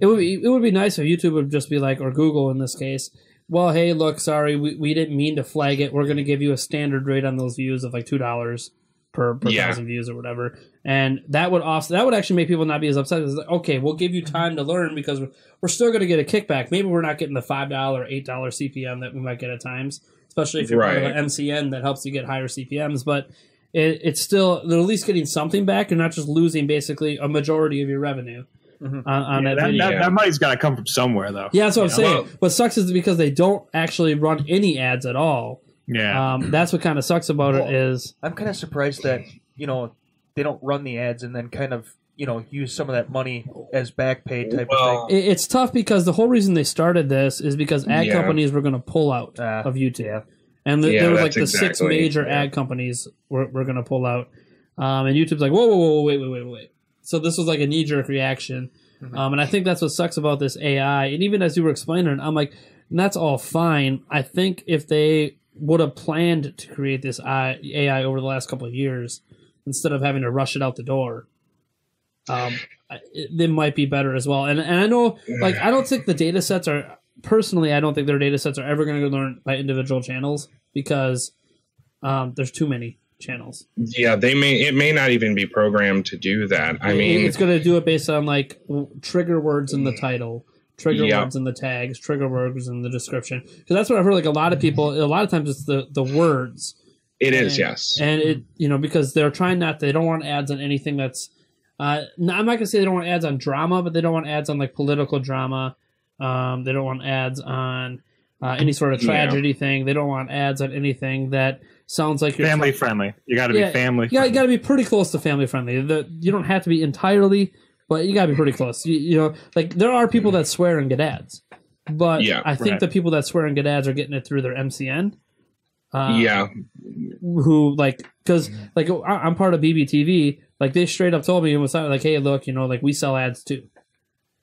it would be it would be nice if YouTube would just be like, or Google in this case, well, hey, look, sorry, we, we didn't mean to flag it. We're going to give you a standard rate on those views of like two dollars per per Yeah. thousand views or whatever, and that would off that would actually make people not be as upset. It's like, okay, we'll give you time to learn because we're, we're still going to get a kickback. Maybe we're not getting the five dollar, eight dollar CPM that we might get at times, especially if you're part of an MCN that helps you get higher CPMS, but. It, it's still they're at least getting something back. You're not just losing basically a majority of your revenue Mhm. on, on Yeah, that, that, video. that, that money's got to come from somewhere, though. Yeah, that's what I'm You saying. know? what sucks is because they don't actually run any ads at all. Yeah. Um, that's what kind of sucks about it Well- is I'm kind of surprised that you know they don't run the ads and then kind of you know use some of that money as back pay type Well, of thing. it's tough because the whole reason they started this is because ad Yeah. companies were going to pull out Ah, of YouTube, yeah. and the, Yeah, there was like that's the six major yeah. ad companies were, were going to pull out, um, and YouTube's like, whoa, whoa, whoa, wait, wait, wait, wait. So this was like a knee jerk reaction, Mhm. um, and I think that's what sucks about this AI. And even as you were explaining, it, I'm like, that's all fine. I think if they would have planned to create this AI over the last couple of years, instead of having to rush it out the door, um, it, they might be better as well. And and I know, like, I don't think the data sets are personally. I don't think their data sets are ever going to learn by individual channels because um, there's too many channels. yeah, they may. It may not even be programmed to do that. I It- mean, it's going to do it based on like w- trigger words in the title, trigger Yeah. words in the tags, trigger words in the description. Because that's what I've heard. Like a lot of people, a lot of times it's the the words. It is. and- Yes. and it you know because they're trying not they don't want ads on anything that's uh no, i'm not gonna say they don't want ads on drama but they don't want ads on like political drama um they don't want ads on uh, any sort of Yeah. tragedy thing they don't want ads on anything that sounds like you're family try- friendly. You got to be family. you gotta, you gotta be pretty close to family friendly the, you don't have to be entirely but you gotta be pretty close you, you know like there are people that swear and get ads but Yeah, i think right. the people that swear and get ads are getting it through their mcn uh, yeah. who like because like I- I'm part of BBTV. Like they straight up told me and was like, "Hey, look, you know, like we sell ads too."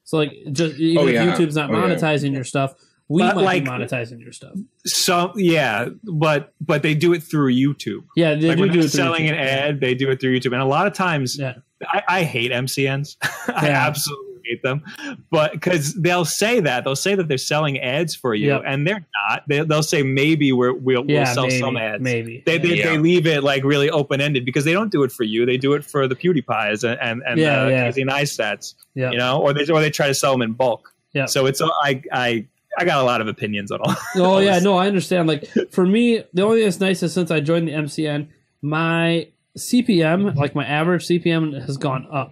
So like, just even Oh, if. YouTube's not Oh, yeah. monetizing your stuff, we But, might like- be monetizing your stuff. So yeah, but but they do it through YouTube. Yeah, they like do when do they're it selling YouTube. an ad, they do it through YouTube, and a lot of times, Yeah. I, I hate MCNs. I absolutely hate them, but because they'll say that they'll say that they're selling ads for you, Yep. and they're not. They, they'll say maybe we're, we'll, Yeah, we'll sell maybe, some ads. maybe. They, they, Yeah. they leave it like really open ended because they don't do it for you. They do it for the PewDiePies and and, and Yeah, uh, yeah. Casey Neistats, yeah, you know, or they or they try to sell them in bulk. Yeah. So it's I I I got a lot of opinions on all. Oh yeah, no, I understand. Like for me, the only thing that's nice is since I joined the MCN, my CPM, like my average CPM, has gone up.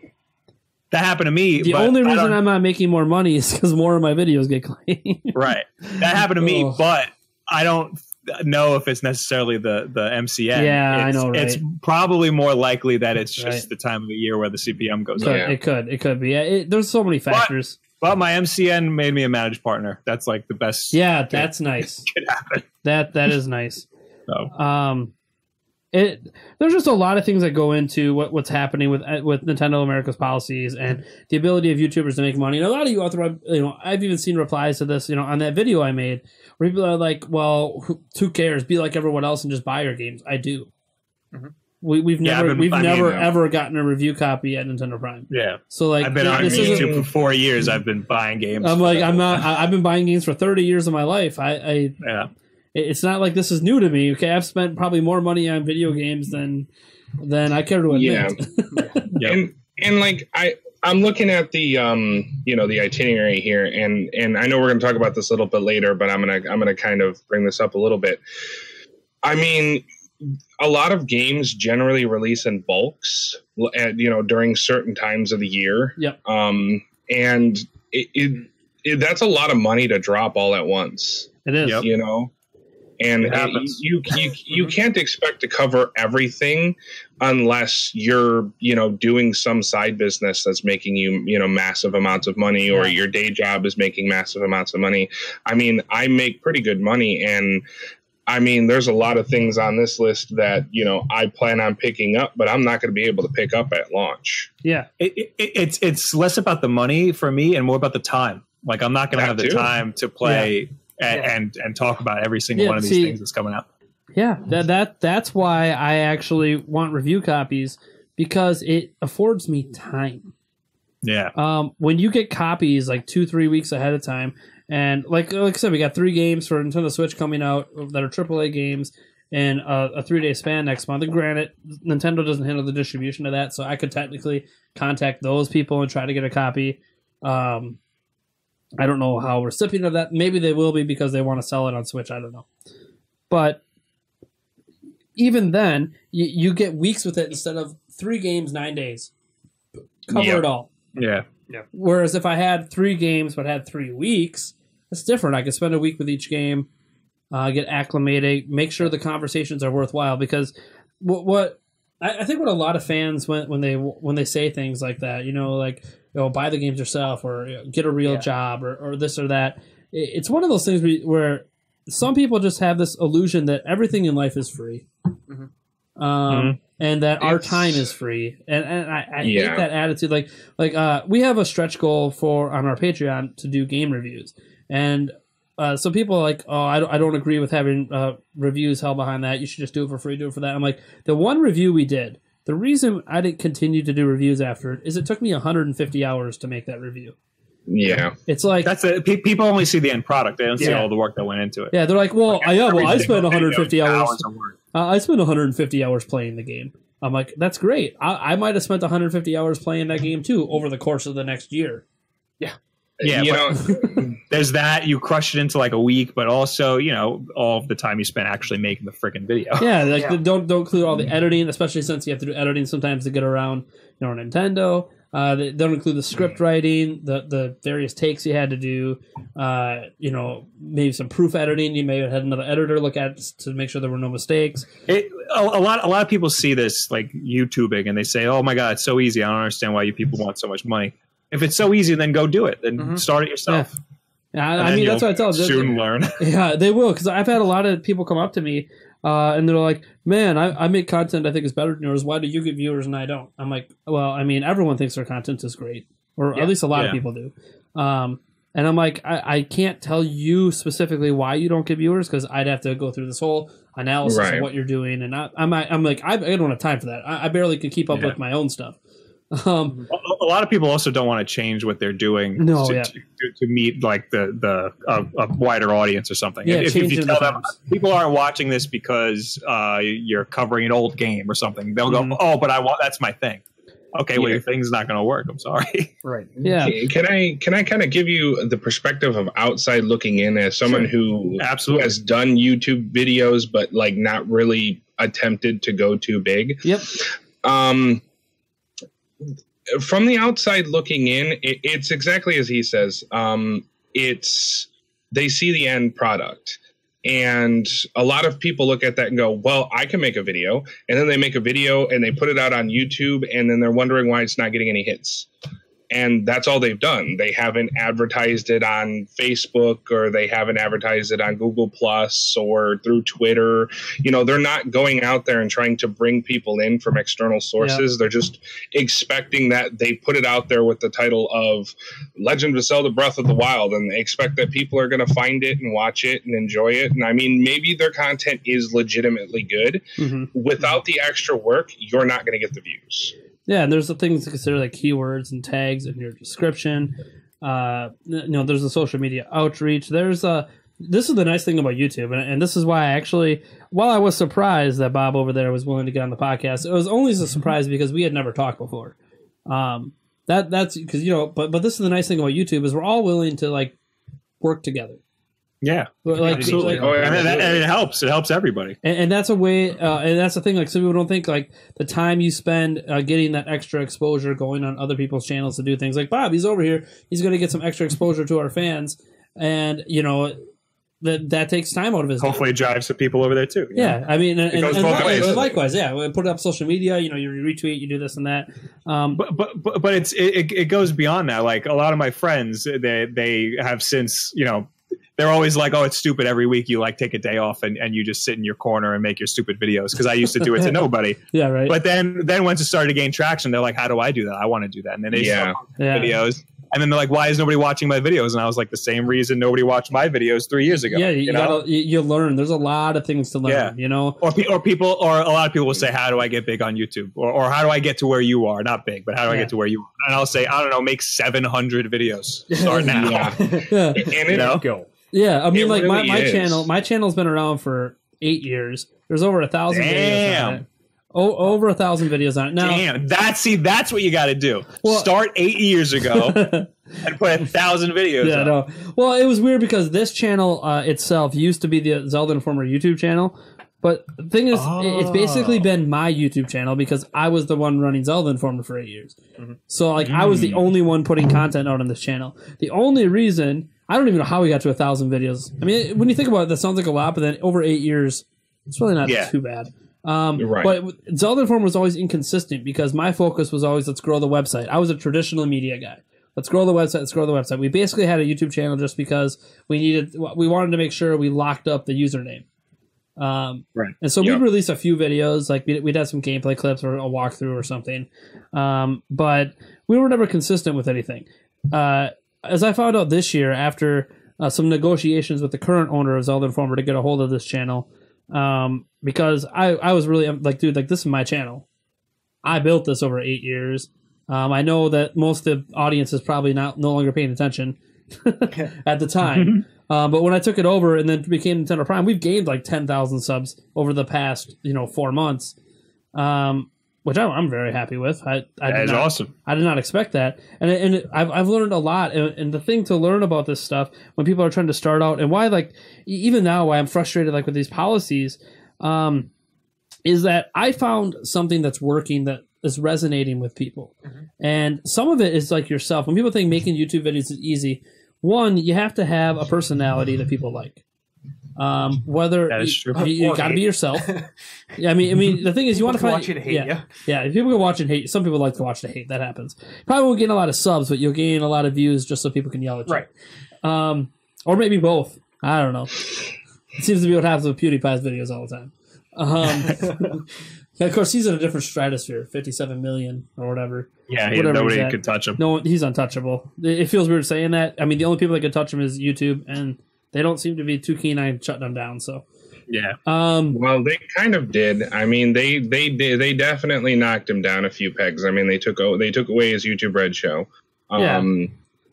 That happened to me. The but only reason I'm not making more money is because more of my videos get claimed. right. That happened to me, Ugh. but I don't know if it's necessarily the the MCN. Yeah, I it's, know, right? It's probably more likely that it's just Right. the time of the year where the CPM goes Could- up. It could, it could be. Yeah, it, there's so many factors. But my MCN made me a managed partner. That's like the best. Yeah, that's nice. could happen. That that is nice. So Um, it there's just a lot of things that go into what, what's happening with uh, with Nintendo America's policies and the ability of YouTubers to make money. And a lot of you out there, you know, I've even seen replies to this, you know, on that video I made where people are like, "Well, who, who cares? Be like everyone else and just buy your games." I do. Mhm. We, we've Yeah, never been- we've I never uh, ever gotten a review copy at Nintendo Prime. Yeah, So like I've been on this YouTube for four years. I've been buying games. I'm like I'm not. I, I've been buying games for 30 years of my life. I, I yeah, it's not like this is new to me. Okay, I've spent probably more money on video games than than I care to admit. Yep. and and like I I'm looking at the um you know the itinerary here and and I know we're going to talk about this a little bit later but I'm going to I'm going to kind of bring this up a little bit. I mean a lot of games generally release in bulks at, you know during certain times of the year. Yep. Um and it, it, it that's a lot of money to drop all at once it is. Yep. you know and you you you mm-hmm. can't expect to cover everything unless you're you know doing some side business that's making you you know massive amounts of money or Yeah. your day job is making massive amounts of money i mean i make pretty good money and I mean, there's a lot of things on this list that you know I plan on picking up, but I'm not going to be able to pick up at launch. Yeah. it, it, it's it's less about the money for me and more about the time. Like I'm not going to have the too. time to play and, Yeah. and and talk about every single Yeah, one of these see- things that's coming out. Yeah, that that that's why I actually want review copies because it affords me time. Yeah, Um, when you get copies like two, three weeks ahead of time, and like like I said, we got three games for Nintendo Switch coming out that are AAA games in a, a three day span next month. And granted, Nintendo doesn't handle the distribution of that, so I could technically contact those people and try to get a copy. Um, I don't know how recipient of that. Maybe they will be because they want to sell it on Switch. I don't know, but even then, you, you get weeks with it instead of three games, nine days. Cover Yep. it all. yeah, Yeah. Whereas if I had three games but had three weeks, it's different. I could spend a week with each game, uh, get acclimated, make sure the conversations are worthwhile. Because what, what I, I think what a lot of fans when when they when they say things like that, you know, like you know, buy the games yourself or you know, get a real Yeah. job or, or this or that. it- It's one of those things we, where some people just have this illusion that everything in life is free. Mhm. Um, and that our time is free, and and I, I Yeah. hate that attitude. Like like uh, we have a stretch goal for on our Patreon to do game reviews, and uh, some people are like, oh, I don't, I don't agree with having uh, reviews held behind that. You should just do it for free, do it for that. I'm like, the one review we did, the reason I didn't continue to do reviews after it is it took me 150 hours to make that review. Yeah, It's like, that's it. Pe- people only see the end product; they don't see all the work that went into it. yeah, they're like, well, I, yeah, well, I spent 150 video, hours. Uh, I spent 150 hours playing the game. I'm like, that's great. I, I might have spent 150 hours playing that game too over the course of the next year. Yeah, you know, There's that you crush it into like a week, but also you know all of the time you spent actually making the freaking video. Yeah, like Yeah. don't don't include all the editing, especially since you have to do editing sometimes to get around you know Nintendo. Uh, they don't include the script writing, the the various takes you had to do. Uh, you know, maybe some proof editing. You may have had another editor look at to make sure there were no mistakes. It, a, a lot a lot of people see this like YouTubing and they say, "Oh my god, it's so easy. I don't understand why you people want so much money." If it's so easy, then go do it. Then Mhm. start it yourself. Yeah, I, I mean that's what I tell them. Soon learn. Yeah, they will because I've had a lot of people come up to me uh, and they're like, "Man, I, I make content I think is better than yours. Why do you get viewers and I don't?" I'm like, "Well, I mean, everyone thinks their content is great, or Yeah. at least a lot of people do." Um, and I'm like, I, I can't tell you specifically why you don't get viewers because I'd have to go through this whole analysis Right. of what you're doing, and I, I'm I'm like, I, I don't have time for that. I, I barely can keep up Yeah. with my own stuff. Um, a, a lot of people also don't want to change what they're doing No, to, yeah. to, to meet like the the a, a wider audience or something. yeah, if, if you changing the tell them times. people aren't watching this because uh, you're covering an old game or something, they'll Mhm. go, "Oh, but I want that's my thing." Okay, well, your thing's not going to work. I'm sorry. Right. Yeah, Can I can I kind of give you the perspective of outside looking in as someone who who Absolutely. has done YouTube videos but like not really attempted to go too big? yep, Um, from the outside looking in, it, it's exactly as he says. Um, it's they see the end product. And a lot of people look at that and go, well, I can make a video. And then they make a video and they put it out on YouTube and then they're wondering why it's not getting any hits. And that's all they've done. They haven't advertised it on Facebook or they haven't advertised it on Google Plus or through Twitter. You know, they're not going out there and trying to bring people in from external sources. They're just expecting that they put it out there with the title of Legend of Zelda Breath of the Wild and they expect that people are going to find it and watch it and enjoy it. And I mean, maybe their content is legitimately good. Mhm. Without the extra work, you're not going to get the views. Yeah, and there's the things to consider like keywords and tags in your description. Uh, you know, there's the social media outreach. There's a this is the nice thing about YouTube, and, and this is why I actually, while I was surprised that Bob over there was willing to get on the podcast, it was only as a surprise because we had never talked before. Um, that that's because you know, but but this is the nice thing about YouTube is we're all willing to like work together. Yeah, We're Like, absolutely. like- Oh, yeah, and, that- and it helps. It helps everybody. and, and that's a way uh, and that's the thing like some people don't think like the time you spend uh, getting that extra exposure going on other people's channels to do things like bob he's over here he's going to get some extra exposure to our fans and you know that that takes time out of his. Hopefully, it drives some people over there too. you know? yeah i mean and, and, goes and both likewise, ways. likewise yeah we put it up social media you know you retweet you do this and that um, but but but, but it's it, it- it goes beyond that. Like a lot of my friends, they they have since you know they're always like, oh, it's stupid. Every week you like take a day off and, and you just sit in your corner and make your stupid videos because I used to do it to nobody. yeah right But then then once it started to gain traction, they're like, how do I do that? I want to do that. And then they Yeah. start yeah. videos. And then they're like, why is nobody watching my videos? And I was like, the same reason nobody watched my videos three years ago. yeah you, you know? gotta you, you learn there's a lot of things to learn Yeah. you know or, pe- or people or a lot of people will say how do i get big on youtube or, or how do i get to where you are not big but how do i get to where you are and i'll say i don't know make 700 videos start now Yeah. yeah And it, You know? Go. Yeah, I mean, It like my, really my is. channel, my channel's been around for eight years. There's over a thousand videos on Damn. it. O- over a thousand videos on it. Now, damn that's see that's what you got to do Well- start eight years ago and put a thousand videos yeah, no. Well, it was weird because this channel uh, itself used to be the Zelda Informer YouTube channel, but the thing is, it- it's basically Oh. been my YouTube channel because I was the one running Zelda Informer for eight years. Mm-hmm. So, like, I was Mm. the only one putting content out on this channel. The only reason I don't even know how we got to a thousand videos. I mean, when you think about it, that sounds like a lot, but then over eight years, it's really not Yeah. too bad. Um, Right. But Zelda Informer was always inconsistent because my focus was always let's grow the website. I was a traditional media guy. Let's grow the website. Let's grow the website. We basically had a YouTube channel just because we needed, we wanted to make sure we locked up the username. Um, Right. And so Yeah. we'd release a few videos, like we'd, we'd have some gameplay clips or a walkthrough or something. Um, but we were never consistent with anything. Uh, as I found out this year, after uh, some negotiations with the current owner of Zelda Informer to get a hold of this channel, um, because I, I was really like, dude, like this is my channel. I built this over eight years. Um, I know that most of the audience is probably not no longer paying attention at the time. uh, but when I took it over and then became Nintendo Prime, we've gained like ten thousand subs over the past you know four months, um, which I'm, I'm very happy with. I, I that did not, awesome I did not expect that, and and it, I've I've learned a lot. And, and the thing to learn about this stuff when people are trying to start out, and why like e- even now why I'm frustrated like with these policies, um, is that I found something that's working that is resonating with people, and some of it is like yourself. When people think making YouTube videos is easy, one you have to have a personality that people like. Um, whether That is you, true. you, Or got to be yourself. Yeah, I mean, I mean, the thing is, you want to find watch you to hate yeah, you. yeah. If people can watch and hate, some people like to watch to hate. That happens. Probably won't gain a lot of subs, but you'll gain a lot of views just so people can yell at you. Right. Um, or maybe both. I don't know. It seems to be what happens with PewDiePie's videos all the time. Um, yeah, of course, he's in a different stratosphere, fifty-seven million or whatever. yeah, yeah Whatever nobody could touch him No, one- he's untouchable. It it feels weird saying that. I mean, the only people that can touch him is YouTube, and they don't seem to be too keen on shutting him down. So, yeah um, Well, they kind of did. I mean, they they did. They definitely knocked him down a few pegs. I mean, they took they took away his YouTube Red show. Yeah. Um,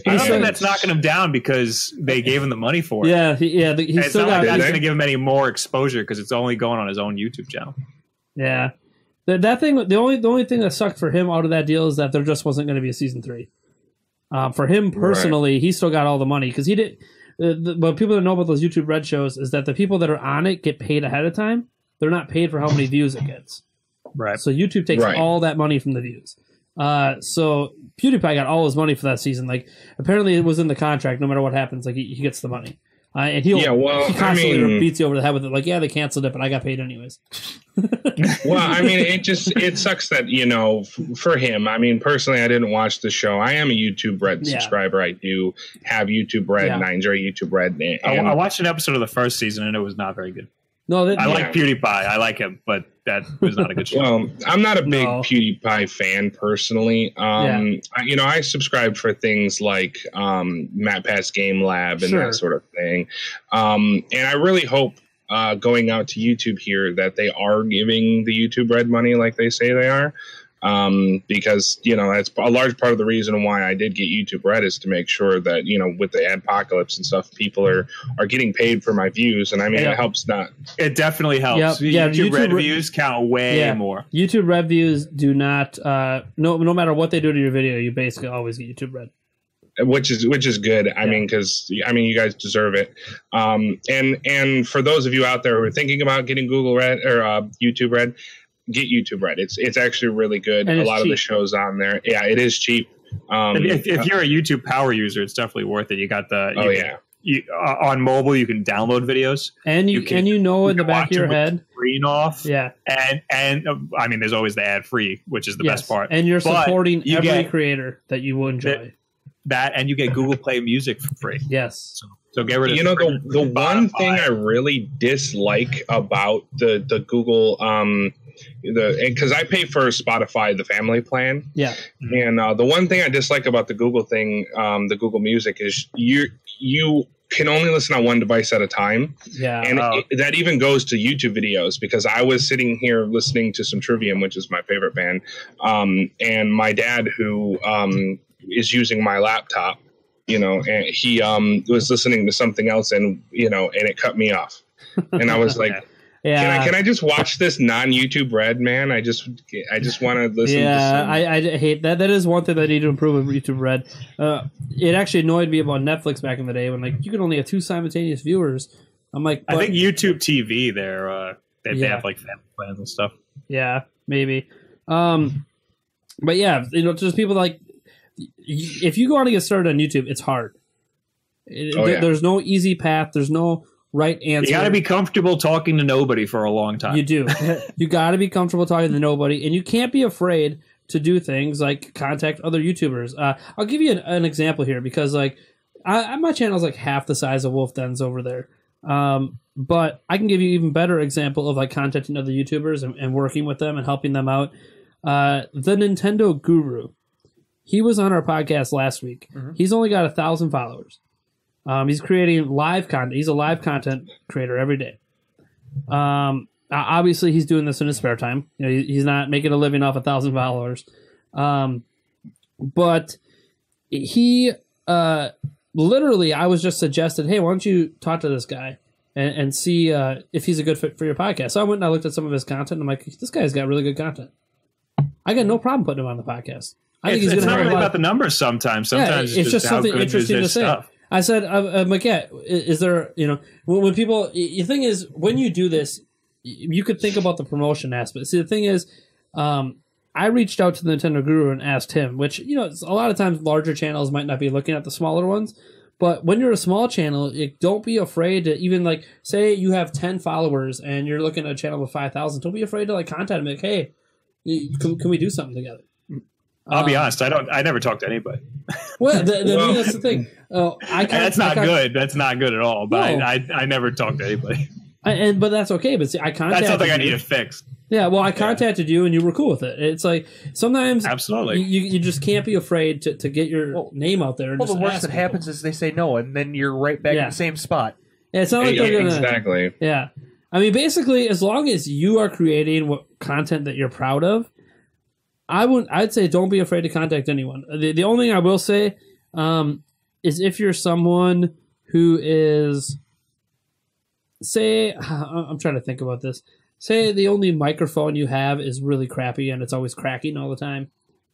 I don't think that's knocking him down because they gave him the money for it yeah, he, yeah, the, he's And it's still not like got. that's going to give him any more exposure because it's only going on his own YouTube channel. Yeah, that that thing. The only the only thing that sucked for him out of that deal is that there just wasn't going to be a season three. Um, for him personally, he still got all the money because he did. Uh, the, what people don't know about those YouTube Red shows is that the people that are on it get paid ahead of time. They're not paid for how many views it gets. Right. So YouTube takes Right. all that money from the views. Uh, so PewDiePie got all his money for that season. Like apparently it was in the contract. No matter what happens, like he, he gets the money. Uh, and he'll Yeah, well, he I constantly mean- beats you over the head with it, like, yeah, they canceled it, but I got paid anyways. well, I mean, it just it sucks that you know f- for him. I mean, personally, I didn't watch the show. I am a YouTube Red Yeah. subscriber. I do have YouTube Red, Yeah. and I enjoy YouTube Red. And, I, I watched an episode of the first season and it was not very good. No, that, I Yeah. like PewDiePie. I like him, but that was not a good show. Well, I'm not a big No. PewDiePie fan personally. Um, I, you know, I subscribe for things like um, MatPat's Game Lab and Sure. that sort of thing. Um, and I really hope uh, going out to YouTube here that they are giving the YouTube Red money like they say they are. Um, because you know that's a large part of the reason why I did get YouTube Red is to make sure that you know with the apocalypse and stuff, people are are getting paid for my views, and I mean Yeah. it helps not It definitely helps. Yep. Yeah, YouTube, YouTube Red re- views count way Yeah. more. YouTube Red views do not uh no no matter what they do to your video, you basically always get YouTube red. which is which is good. I Yeah. mean, because I mean, you guys deserve it. Um, and and for those of you out there who are thinking about getting Google Red or uh, YouTube Red, get YouTube Red. It's it's actually really good. And a it's lot of the shows on there, yeah, it is cheap. Um, if, if you're a YouTube power user, it's definitely worth it. You got the you oh can- yeah, you, uh, on mobile you can download videos, And you, You can- and you know in the back of your head. screen off, Yeah. and and uh, I mean there's always the ad free, which is the yes. best part. And you're But supporting you every get- creator that you will enjoy. That and you get Google Play Music for free. yes. So, so get rid of you know the the one thing I really dislike about the the Google um the because I pay for Spotify the family plan Yeah. And uh, the one thing I dislike about the Google thing, um, the Google Music, is you you can only listen on one device at a time, Yeah. and Oh. it, that even goes to YouTube videos. Because I was sitting here listening to some Trivium, which is my favorite band, um, and my dad, who um, is using my laptop, you know, and he um, was listening to something else, and you know, and it cut me off, and I was like. Yeah. Can I can I just watch this non YouTube Red man? I just I just want to listen. to yeah, some, I, I hate that. That is one thing that I need to improve with YouTube Red. Uh, it actually annoyed me about Netflix back in the day when like you could only have two simultaneous viewers. I'm like, I think YouTube TV they're uh, they, they have like family plans and stuff. Yeah, maybe. Um, but yeah, you know, just people like if you go on to get started on YouTube, it's hard. It- Oh, there- yeah. There's no easy path. There's no right answer. You got to be comfortable talking to nobody for a long time. You do. you got to be comfortable talking to nobody, and you can't be afraid to do things like contact other YouTubers. Uh, I'll give you an, an example here because like I, my channel is like half the size of Wulff Den's over there. Um, but I can give you even better example of like contacting other YouTubers and, and working with them and helping them out. Uh, the Nintendo Guru, he was on our podcast last week. Mhm. He's only got a thousand followers. Um, he's creating live content. He's a live content creator every day. Um, obviously, he's doing this in his spare time. You know, he- he's not making a living off a thousand followers. Um, but he uh, literally, I was just suggested, hey, why don't you talk to this guy and, and see uh, if he's a good fit for your podcast? So I went and I looked at some of his content. And I'm like, this guy's got really good content. I got no problem putting him on the podcast. I think he's it's going to not really about the numbers. Sometimes, Yeah, sometimes it's just how something interesting to say. stuff. I said, uh, uh, Maquette, is there, you know, when, when people, the thing is, when you do this, you could think about the promotion aspect. See, the thing is, um, I reached out to the Nintendo Guru and asked him, which, you know, a lot of times larger channels might not be looking at the smaller ones. But when you're a small channel, it, don't be afraid to even like say you have ten followers and you're looking at a channel with five thousand. Don't be afraid to like contact them. Like, hey, can, can we do something together? I'll be Um, honest. I don't. I never talk to anybody. Well, the, the, Well- that's the thing. Uh, I And can't, that's not I can't- good. That's not good at all. But No. I, I, I never talk to anybody. I, and but that's okay. But see, I contacted That's something I need to fix. Yeah, well, I contacted you and you were cool with it. It's like sometimes you, Absolutely. you, you just can't be afraid to, to get your Well- name out there. And Well, the worst that people. happens is they say no, and then you're right back Yeah. in the same spot. Yeah, it's not like Yeah, they're gonna. exactly. Yeah, I mean, basically, as long as you are creating what content that you're proud of, I wouldn't. I'd say don't be afraid to contact anyone. The the only thing I will say um, is if you're someone who is, say, I'm trying to think about this. Say the only microphone you have is really crappy and it's always cracking all the time.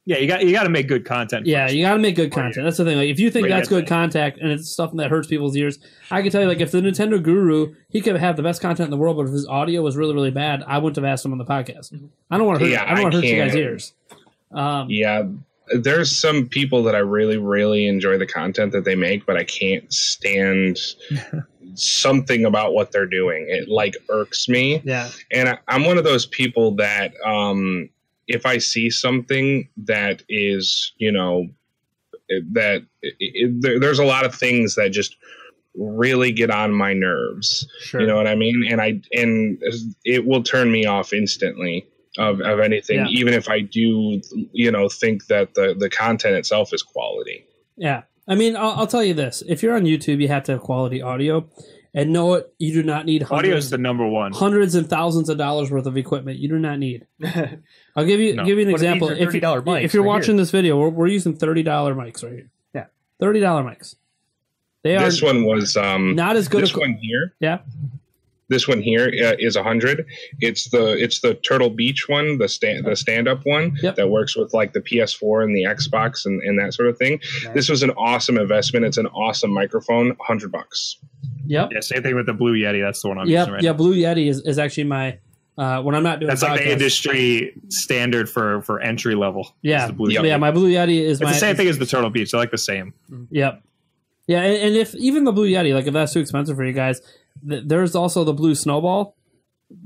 Yeah, you got you got to make good content. Yeah, first. you got to make good content. That's the thing. Like, if you think before that's good there. content and it's stuff that hurts people's ears, I can tell you, like, if the Nintendo Guru, he could have the best content in the world, but if his audio was really, really bad, I wouldn't have asked him on the podcast. I don't want to hurt. Yeah, I don't want to hurt you guys' can't. ears. Um, Yeah, there's some people that I really, really enjoy the content that they make, but I can't stand something about what they're doing. It like irks me. Yeah. And I, I'm one of those people that um, if I see something that is, you know, that it, it, there, there's a lot of things that just really get on my nerves. Sure. You know what I mean? And I and it will turn me off instantly of, of anything, Yeah. even if I do, you know, think that the the content itself is quality. Yeah. I mean, I'll, I'll tell you this: if you're on YouTube, you have to have quality audio, and know it. You do not need Audio hundreds, is the number one. hundreds and thousands of dollars worth of equipment. You do not need. I'll give you No. give you an But example. If, you, mics if you're right watching here. this video, we're, we're using thirty dollar mics right here. Yeah. thirty dollar mics. They are This one was um, not as good. this a, one here. Yeah. This one here uh, is a hundred. It's the it's the Turtle Beach one, the stand the stand up one Yep. that works with like the PS4 and the Xbox and, and that sort of thing. Nice. This was an awesome investment. It's an awesome microphone, hundred bucks. Yep. Yeah, same thing with the Blue Yeti. That's the one I'm Yep. using right yeah. now. Blue Yeti is, is actually my uh, when I'm not doing That's like the industry standard for for entry level. Yeah. the Blue Yep. Yeti. Yeah, my Blue Yeti is It's my the same thing as the Turtle Beach. They're like the same. Yep. Yeah, and, and if even the Blue Yeti, like if that's too expensive for you guys, th- there's also the Blue Snowball.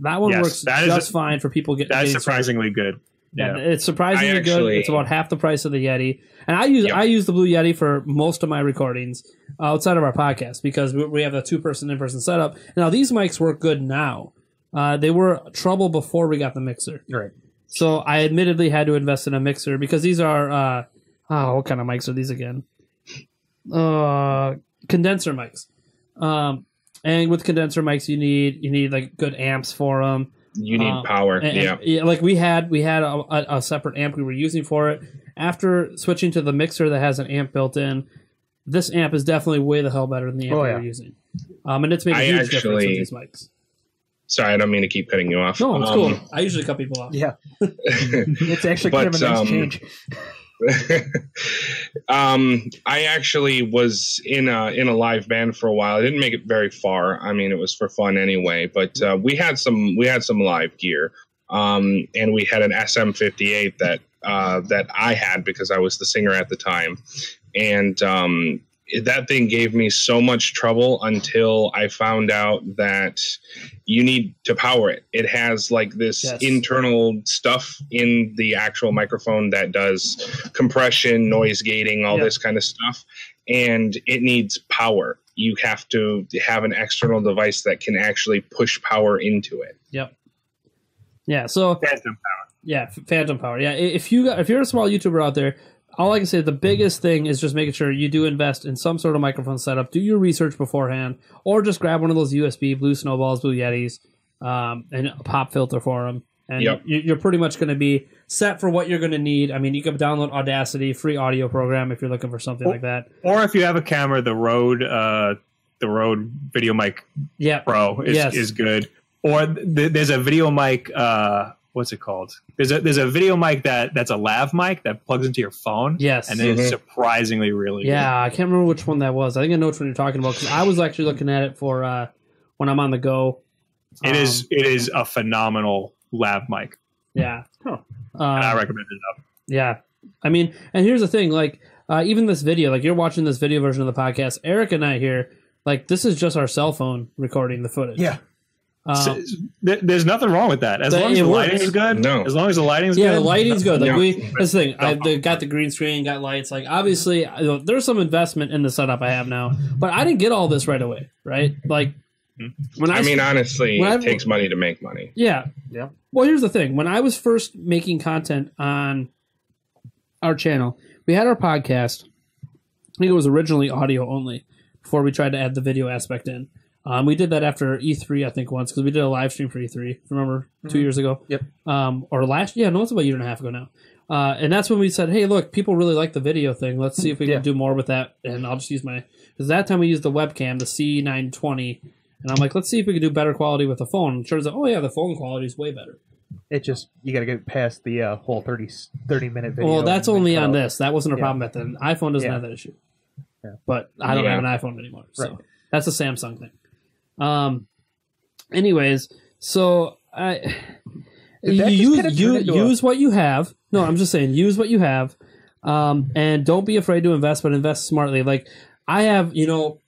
That one Yes, works that just a- fine for people getting. That's getting started. surprisingly good. Yeah, Yeah. it's surprisingly actually- good. It's about half the price of the Yeti, and I use Yep. I use the Blue Yeti for most of my recordings outside of our podcast because we, we have a two person in person setup. Now these mics work good now. Uh, they were trouble before we got the mixer. right. So I admittedly had to invest in a mixer because these are uh oh what kind of mics are these again? Uh condenser mics. Um and with condenser mics you need you need like good amps for them. You need Um, power. And, yeah. and, yeah, like we had we had a, a, a separate amp we were using for it. After switching to the mixer that has an amp built in, this amp is definitely way the hell better than the amp Oh, we yeah. were using. Um, and it's made a I huge difference with these mics. Sorry, I don't mean to keep cutting you off. No, it's Um, cool. I usually cut people off. Yeah. It's actually kind of a nice um, change. um, I actually was in a in a live band for a while. I didn't make it very far. I mean, it was for fun anyway. But uh, we had some we had some live gear, um, and we had an SM58 that uh, that I had because I was the singer at the time, and um, that thing gave me so much trouble until I found out that you need to power it. It has like this Yes. internal stuff in the actual microphone that does compression, noise gating, all Yeah. this kind of stuff, and it needs power. You have to have an external device that can actually push power into it. Yep. Yeah. So Phantom power. yeah, F- Phantom Power. Yeah. If you got, if you're a small YouTuber out there, all I can say the biggest thing is just making sure you do invest in some sort of microphone setup. Do your research beforehand, or just grab one of those USB Blue Snowballs, Blue Yetis, um, and a pop filter for them. And Yep. you- you're pretty much going to be set for what you're going to need. I mean, you can download Audacity, free audio program, if you're looking for something Oh. like that. Or if you have a camera, the Rode, uh, the Rode Video Mic Yeah. Pro is, Yes. is good. Or th- there's a video mic. Uh, what's it called? There's a there's a video mic that that's a lav mic that plugs into your phone. Yes. and it's Mhm. surprisingly really Yeah, I can't remember which one that was. I think I know which one you're talking about because I was actually looking at it for uh, when I'm on the go. good. It is Um, it is a phenomenal lav mic. Yeah. Huh. And I Um, recommend it. Up. yeah. I mean, and here's the thing: like, uh, even this video, like you're watching this video version of the podcast. Eric and I here, like, this is just our cell phone recording the footage. Yeah. Um, So, there's nothing wrong with that. As long as the works. lighting is good. No. As long as the lighting's yeah, good. Yeah, the lighting's good. Like Yeah. we, that's the thing. I No. the, got the green screen, got lights. Like obviously, I- there's some investment in the setup I have now, but I didn't get all this right away, right? Like when I, I mean, honestly, when I- it takes money to make money. Yeah. Yeah. Well, here's the thing. When I was first making content on our channel, we had our podcast. I think it was originally audio only before we tried to add the video aspect in. Um, we did that after E3, I think, once because we did a live stream for E3. Remember, 2 Mhm. years ago. Yep. Um, or last, yeah, no, it's about a year and a half ago now. Uh, and that's when we said, "Hey, look, people really like the video thing. Let's see if we Yeah. can do more with that." And I'll just use my because that time we used the webcam, the C920, and I'm like, "Let's see if we can do better quality with the phone." And turns out, oh yeah, the phone quality is way better. It just you got to get past the uh, whole 30, 30 minute video. Well, that's only on this. That wasn't a Yeah. problem at the iPhone doesn't Yeah. have that issue. Yeah. But I don't Yeah. have an iPhone anymore, so Right. that's a Samsung thing. Um. Anyways, so I you use you turn a- use what you have. No, I'm just saying use what you have. Um, and don't be afraid to invest, but invest smartly. Like I have, you know,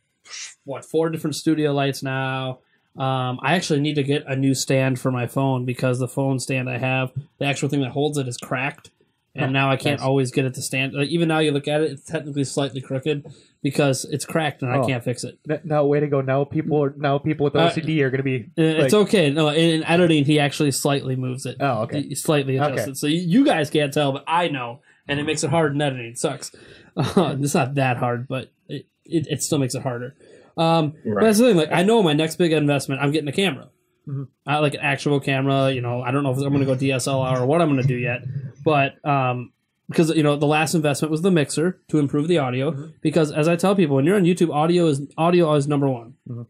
what four different studio lights now. Um, I actually need to get a new stand for my phone because the phone stand I have, the actual thing that holds it, is cracked, and now I can't nice. always get it to stand. Like, even now, you look at it; it's technically slightly crooked because it's cracked, and I Oh. can't fix it. N- Now, way to go! Now people are now people with Uh, OCD are going to be. Uh, it's okay. No, in, in editing, he actually slightly moves it. Oh, okay. He slightly adjusts Okay. it. So you, guys can't tell, but I know, and it makes it hard in editing. It sucks. Uh, it's not that hard, but it, it, it still makes it harder. Um, But that's the thing. Like, I know my next big investment, I'm getting a camera. Mhm. I like an actual camera. You know, I don't know if I'm going to go DSLR or what I'm going to do yet, but um, because you know the last investment was the mixer to improve the audio. Mhm. Because as I tell people, when you're on YouTube, audio is audio is number one. Mhm.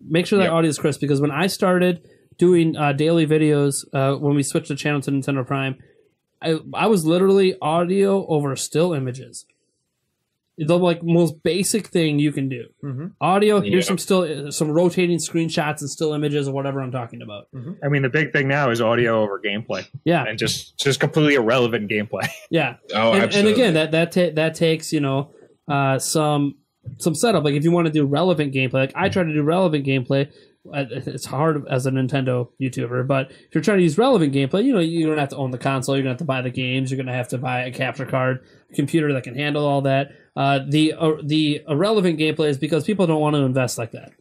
Make sure that Yep. audio is crisp. Because when I started doing uh, daily videos, uh, when we switched the channel to Nintendo Prime, I, I was literally audio over still images. The like most basic thing you can do. Mhm. audio here's Yeah. some still some rotating screenshots and still images of whatever i'm talking about. I mean, the big thing now is audio over gameplay, yeah. And just just completely irrelevant gameplay. yeah. Oh, and, and again that that ta- that takes you know uh some some setup. Like if you want to do relevant gameplay like i try to do relevant gameplay it's hard as a Nintendo YouTuber, but if you're trying to use relevant gameplay, you know you're gonna have to own the console. You're gonna have to buy the games. You're gonna have to buy a capture card, a computer that can handle all that. Uh, the uh, the irrelevant gameplay is because people don't want to invest like that.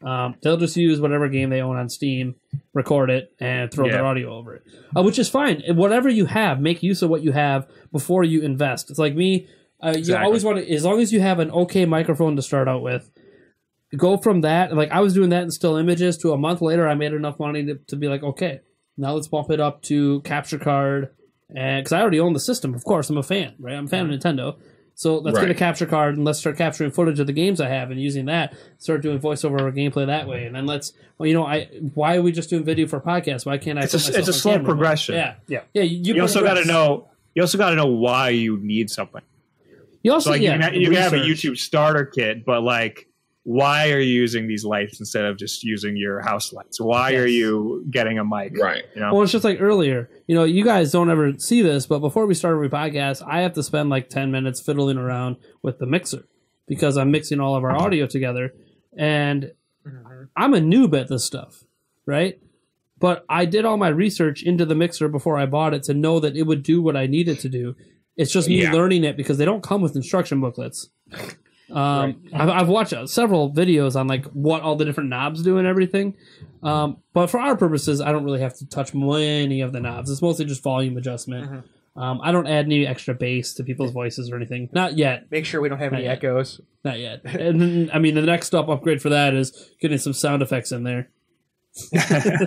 Um, they'll just use whatever game they own on Steam, record it, and throw their audio over it, uh, which is fine. Whatever you have, make use of what you have before you invest. It's like me. Uh, You always want to, as long as you have an okay microphone to start out with, go from that. Like I was doing that in still images. To a month later, I made enough money to, to be like, okay, now let's bump it up to capture card, and because I already own the system, of course, I'm a fan, right? I'm a fan of Nintendo. So let's get a capture card and let's start capturing footage of the games I have and using that. Start doing voiceover or gameplay that way, and then let's. Well, you know, I why are we just doing video for podcasts? Why can't I? It's a- put myself it's a on slow camera? progression. Yeah, Yeah. yeah. You, You also got to know. You also got to know why you need something. You also So like yeah, you, can, you can have a. YouTube starter kit, but like, why are you using these lights instead of just using your house lights? Why are you getting a mic? right. You know, Well, it's just like earlier. You know, you guys don't ever see this, but before we start every podcast, I have to spend like 10 minutes fiddling around with the mixer because I'm mixing all of our audio together. And mm-hmm. I'm a noob at this stuff, right? But I did all my research into the mixer before I bought it to know that it would do what I needed to do. It's just me Yeah. learning it because they don't come with instruction booklets. Um, I've, I've watched uh, several videos on like what all the different knobs do and everything. Um, but for our purposes, I don't really have to touch many of the knobs. It's mostly just volume adjustment. Um, I don't add any extra bass to people's voices or anything. Not yet. Make sure we don't have any yet. echoes. Not yet. And then, I mean, the next up upgrade for that is getting some sound effects in there.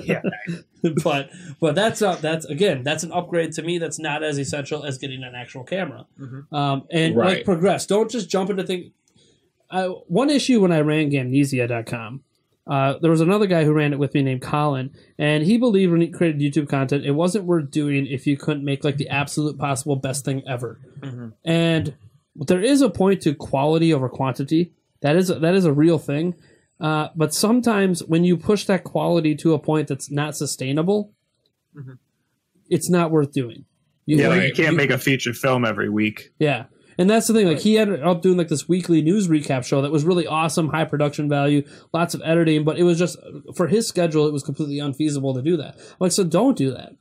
yeah. but but that's uh, that's again that's an upgrade to me. That's not as essential as getting an actual camera. Mhm. Um, and like progress. Don't just jump into things. Uh, one issue when I ran Gamnesia.com, uh, there was another guy who ran it with me named Colin, and he believed when he created YouTube content, it wasn't worth doing if you couldn't make like the absolute possible best thing ever. Mhm. And there is a point to quality over quantity. That is that is a real thing. Uh, but sometimes when you push that quality to a point that's not sustainable, Mhm. it's not worth doing. You, yeah, like you can't make a feature film every week. yeah. And that's the thing. Like he ended up doing like this weekly news recap show that was really awesome, high production value, lots of editing, but it was just for his schedule, it was completely unfeasible to do that. Like, so don't do that.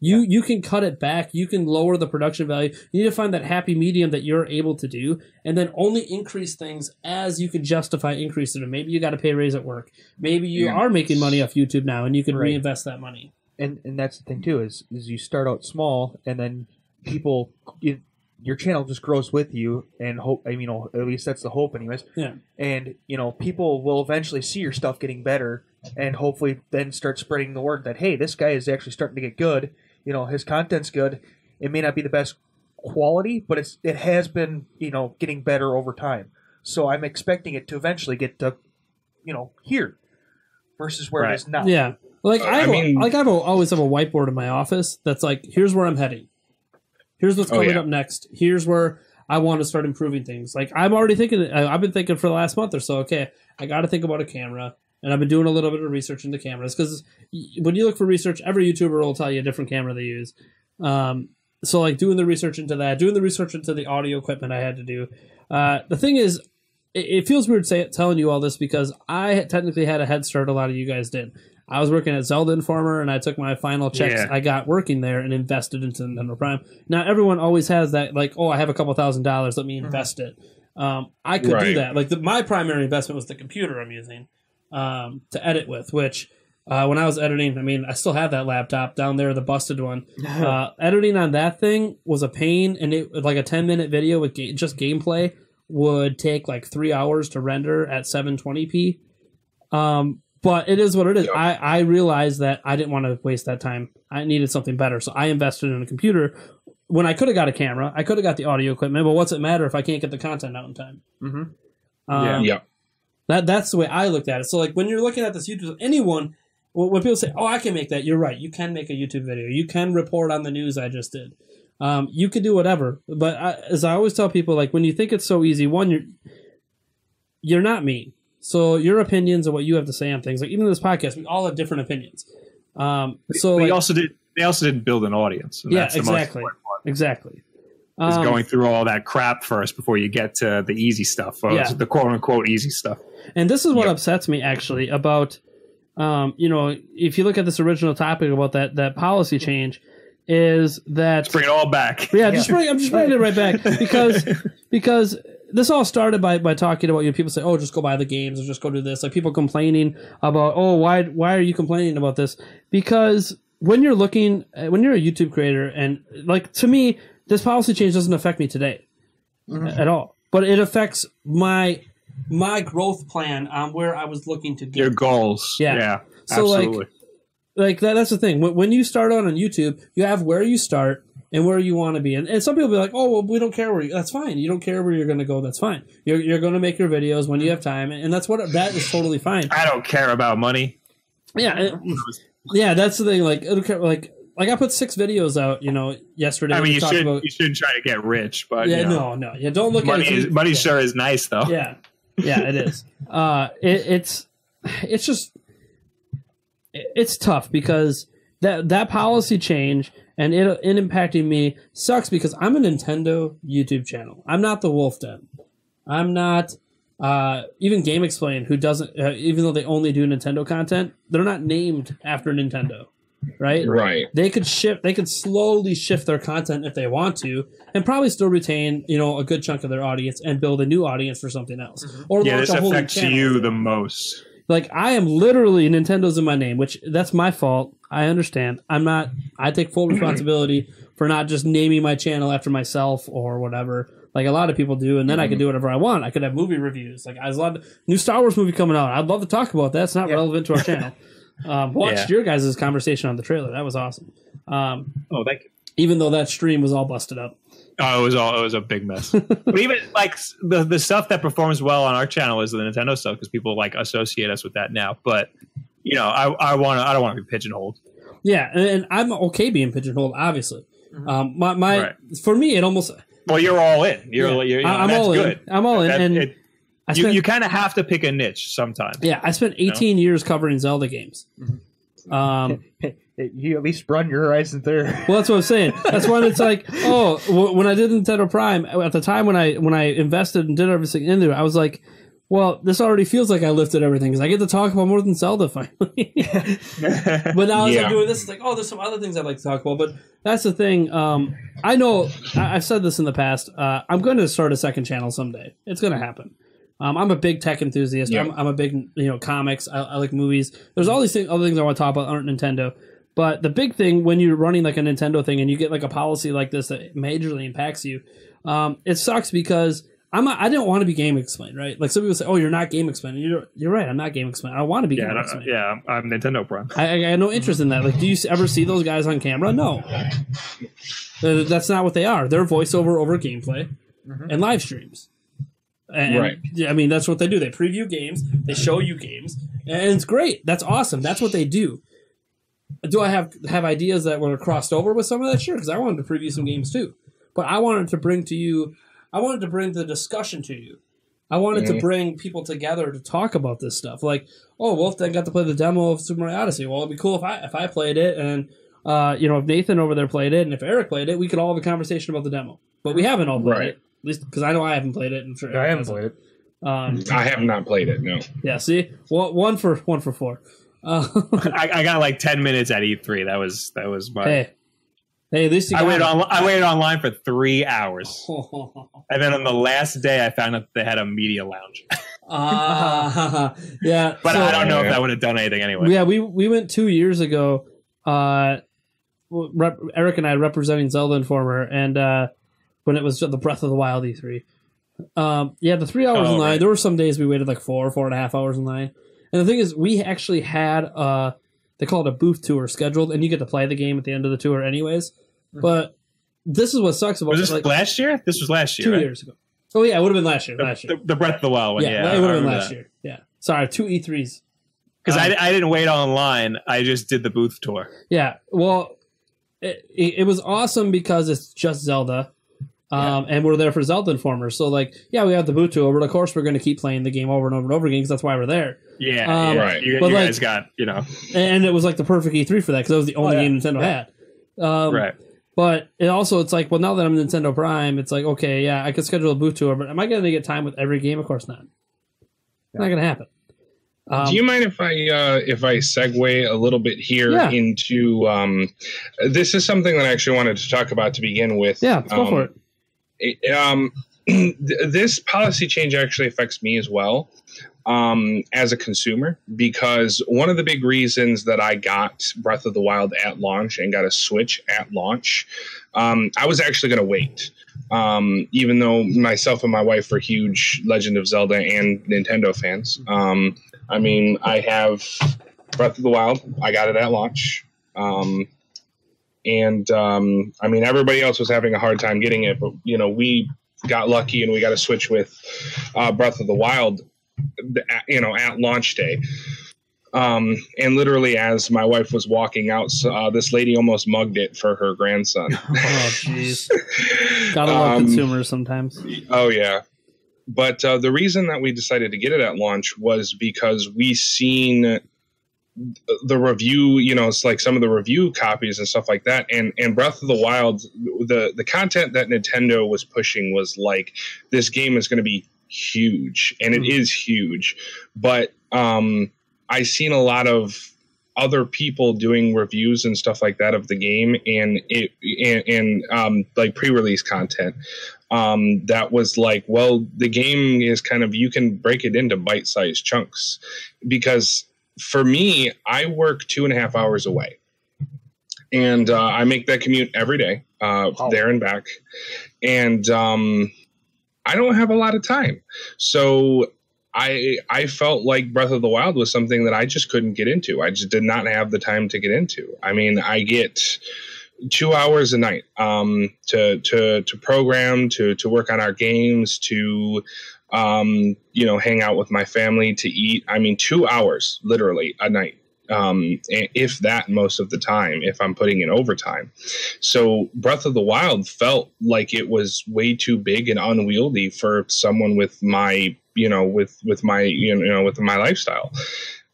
You you can cut it back. You can lower the production value. You need to find that happy medium that you're able to do, and then only increase things as you can justify increasing them. Maybe you got to pay raise at work. Maybe you Yeah. are making money off YouTube now, and you can Right. reinvest that money. and and that's the thing too is is you start out small and then people you, your channel just grows with you and hope I mean you know at least that's the hope anyways Yeah. and you know people will eventually see your stuff getting better and hopefully then start spreading the word that hey this guy is actually starting to get good you know his content's good it may not be the best quality but it's it has been you know getting better over time so I'm expecting it to eventually get to you know here versus where Right. it is now Yeah. Like Uh, I, have I a- mean- like I have always have a whiteboard in my office that's like, here's where I'm heading. Here's what's Oh, coming yeah. up next. Here's where I want to start improving things. Like I'm already thinking. I- I've been thinking for the last month or so. Okay, I got to think about a camera, and I've been doing a little bit of research into cameras because when you look for research, every YouTuber will tell you a different camera they use. Um, so like doing the research into that, doing the research into the audio equipment I had to do. Uh, the thing is, it, it feels weird say, telling you all this because I technically had a head start. A lot of you guys did. I was working at Zelda Informer, and I took my final checks Yeah. I got working there and invested into Nintendo Prime. Now everyone always has that, like, oh, I have a couple thousand dollars, let me invest it. Um, I could do that. Like, the, my primary investment was the computer I'm using um, to edit with, which. Uh, when I was editing, I mean, I still have that laptop down there, the busted one. Uh, editing on that thing was a pain, and it like a ten minute video with ga- just gameplay would take like three hours to render at 720p. Um, but it is what it is. Yep. I I realized that I didn't want to waste that time. I needed something better, so I invested in a computer. When I could have got a camera, I could have got the audio equipment, but what's it matter if I can't get the content out in time? Mhm. Um, Yeah. Yep. that that's the way I looked at it. So like when you're looking at this YouTube, anyone when when people say, "Oh, I can make that," you're right. You can make a YouTube video. You can report on the news I just did. Um, you can do whatever. But I, as I always tell people, like when you think it's so easy, one, you're you're not me. So your opinions and what you have to say on things, like even this podcast, we all have different opinions. Um, so we like, also did. They also didn't build an audience. Yeah, that's the most exactly. exactly. Is Um, going through all that crap first before you get to the easy stuff, Yeah. the quote unquote easy stuff. And this is what Yep. upsets me actually about, um, you know, if you look at this original topic about that that policy change, is that Let's bring it all back. yeah, just bring, I'm just bringing it right back because because this all started by, by talking about you know, people say oh just go buy the games or just go do this like people complaining about oh why why are you complaining about this because when you're looking uh, when you're a YouTube creator and like to me this policy change doesn't affect me today at all but it affects my my growth plan on where I was looking to get Your goals. Yeah. Yeah. So, like, like that, that's the thing. When, when you start out on YouTube, you have where you start and where you want to be. And, and some people be like, "Oh, well, we don't care where you." That's fine. You don't care where you're going to go. That's fine. You're, you're going to make your videos when you have time, and that's what that is totally fine. I don't care about money. Yeah, it- yeah. That's the thing. Like, it'll like, like I put six videos out. You know, yesterday. I mean, you should about- you shouldn't try to get rich, but yeah, you know, no, no, yeah. Don't look money at it. is, money sure is nice though. yeah yeah it is uh it, it's it's just it's tough because that that policy change and it, it impacting me sucks because i'm a nintendo youtube channel i'm not the Wulff Den i'm not uh even GameXplain who doesn't uh, even though they only do nintendo content they're not named after nintendo right Right. they could shift they could slowly shift their content if they want to and probably still retain you know a good chunk of their audience and build a new audience for something else or Yeah, launch this a whole new affects channel. you the most. like i am literally nintendo's in my name which that's my fault i understand i'm not i take full responsibility for not just naming my channel after myself or whatever like a lot of people do and then i can do whatever i want i could have movie reviews like i was a lot new star wars movie coming out i'd love to talk about that it's not Yeah. relevant to our channel um, watched Yeah. your guys' conversation on the trailer that was awesome um, Oh, thank you. even though that stream was all busted up. Oh, it was all it was a big mess. but even like the the stuff that performs well on our channel is the Nintendo stuff because people like associate us with that now. But you know, I I want to I don't want to be pigeonholed. Yeah, and, and I'm okay being pigeonholed, obviously. Um, my my Right. for me, it almost Well, you're all in. You're, Yeah. you're you know, I- I'm that's all in. good. I'm all in, That- and it- I you spent you kind of have to pick a niche sometimes. yeah, I spent 18 years covering Zelda games. Um, you at least run your horizon there. well, that's what I'm saying. That's when it's like, oh, when I did Nintendo Prime at the time when I when I invested and did everything into it, I was like, well, this already feels like I lifted everything because I get to talk about more than Zelda finally. But now as Yeah. I'm doing this, it's like, oh, there's some other things I'd like to talk about. But that's the thing. Um, I know I, I've said this in the past. Uh, I'm going to start a second channel someday. It's going to happen. Um, I'm a big tech enthusiast. Yeah. I'm, I'm a big, you know, comics. I, I like movies. There's all these things, other things I want to talk about aren't Nintendo. But the big thing when you're running like a Nintendo thing and you get like a policy like this that majorly impacts you, um, it sucks because I'm not, I didn't want to be GameXplain, right? Like some people say, oh, you're not GameXplain. You're you're right. I'm not GameXplain. I want to be yeah, game I explained. yeah. I'm Nintendo Prime. I, I got no interest in that. Like, do you ever see those guys on camera? No, Uh, that's not what they are. They're voiceover over gameplay and live streams. And, Right. yeah, I mean, that's what they do. They preview games, they show you games, and it's great. That's awesome. That's what they do. Do I have have ideas that were crossed over with some of that? Sure, because I wanted to preview some games too. But I wanted to bring to you, I wanted to bring the discussion to you. I wanted to Mhm. bring people together to talk about this stuff. Like, oh, Wulff Den got to play the demo of Super Mario Odyssey. Well, it'd be cool if I if I played it and uh, you know, if Nathan over there played it and if Eric played it, we could all have a conversation about the demo. But we haven't all played Right. it, at least because I know I haven't played it. And I'm sure I haven't played it. Um, I have not played it. No. yeah, see, one, one for one for four. Uh, I, I got like ten minutes at E3. That was that was my. hey, hey, at least I waited on. I waited online for three hours, and then on the last day, I found out they had a media lounge. Ah, yeah, But so- I don't know if that would have done anything anyway. Yeah, we we went two years ago. Uh, rep, Eric and I representing Zelda Informer, and uh, when it was the Breath of the Wild E3. Um, yeah, the three hours Oh, in line. right. There were some days we waited like four, four and a half hours in line. And the thing is, we actually had uh, they call it a booth tour scheduled, and you get to play the game at the end of the tour, anyways. But this is what sucks about Was this like last year? This was last year. two right? years ago. Oh yeah, it would have been last year. The, Last year. the, the Breath of the Wild one. yeah, Yeah, it would have been last that. year. Yeah, sorry, two E threes. Because Um, I, I didn't wait online. I just did the booth tour. Yeah, well, it, it, it was awesome because it's just Zelda, um, and we're there for Zelda Informers. So, like, yeah, we have the boot tour, but of course we're going to keep playing the game over and over and over again because that's why we're there. Yeah, Um, yeah. Right. You, But you like- guys got you know And it was like the perfect E3 for that because that was the only Oh, yeah. game Nintendo had. Um, right. But it also, it's like, well, now that I'm Nintendo Prime, it's like, okay, yeah, I could schedule a boot tour, but am I going to get time with every game? Of course not. Not going to happen. Um, Do you mind if I uh, if I segue a little bit here Yeah. into um, this is something that I actually wanted to talk about to begin with. yeah, let's go Um, for it. it- um, this policy change actually affects me as well um, as a consumer because one of the big reasons that I got Breath of the Wild at launch and got a Switch at launch, um, I was actually going to wait. Um, even though myself and my wife are huge Legend of Zelda and Nintendo fans, um, I mean, I have Breath of the Wild. I got it at launch. Um, and um, I mean, everybody else was having a hard time getting it, but you know, we got lucky and we got a switch with uh, Breath of the Wild, you know, at launch day. Um, and literally, as my wife was walking out, uh, this lady almost mugged it for her grandson. Oh, jeez. Gotta love Um, consumers sometimes. Oh yeah, but uh, the reason that we decided to get it at launch was because we seen the review. You know, it's like some of the review copies and stuff like that. And and Breath of the Wild, the the content that Nintendo was pushing was like this game is going to be huge, and it Mhm. huge. But um, I seen a lot of other people doing reviews and stuff like that of the game and it and, and um, like pre-release content um, that was like well the game is kind of you can break it into bite-sized chunks because for me i work two and a half hours away and uh, i make that commute every day uh, Wow. there and back and um, i don't have a lot of time so I I felt like Breath of the Wild was something that I just couldn't get into. I just did not have the time to get into. I mean, I get two hours a night um, to to to program, to to work on our games, to um, you know hang out with my family, to eat. I mean, two hours literally a night. Um, if that most of the time, if I'm putting in overtime. So Breath of the Wild felt like it was way too big and unwieldy for someone with my you know with with my you know with my lifestyle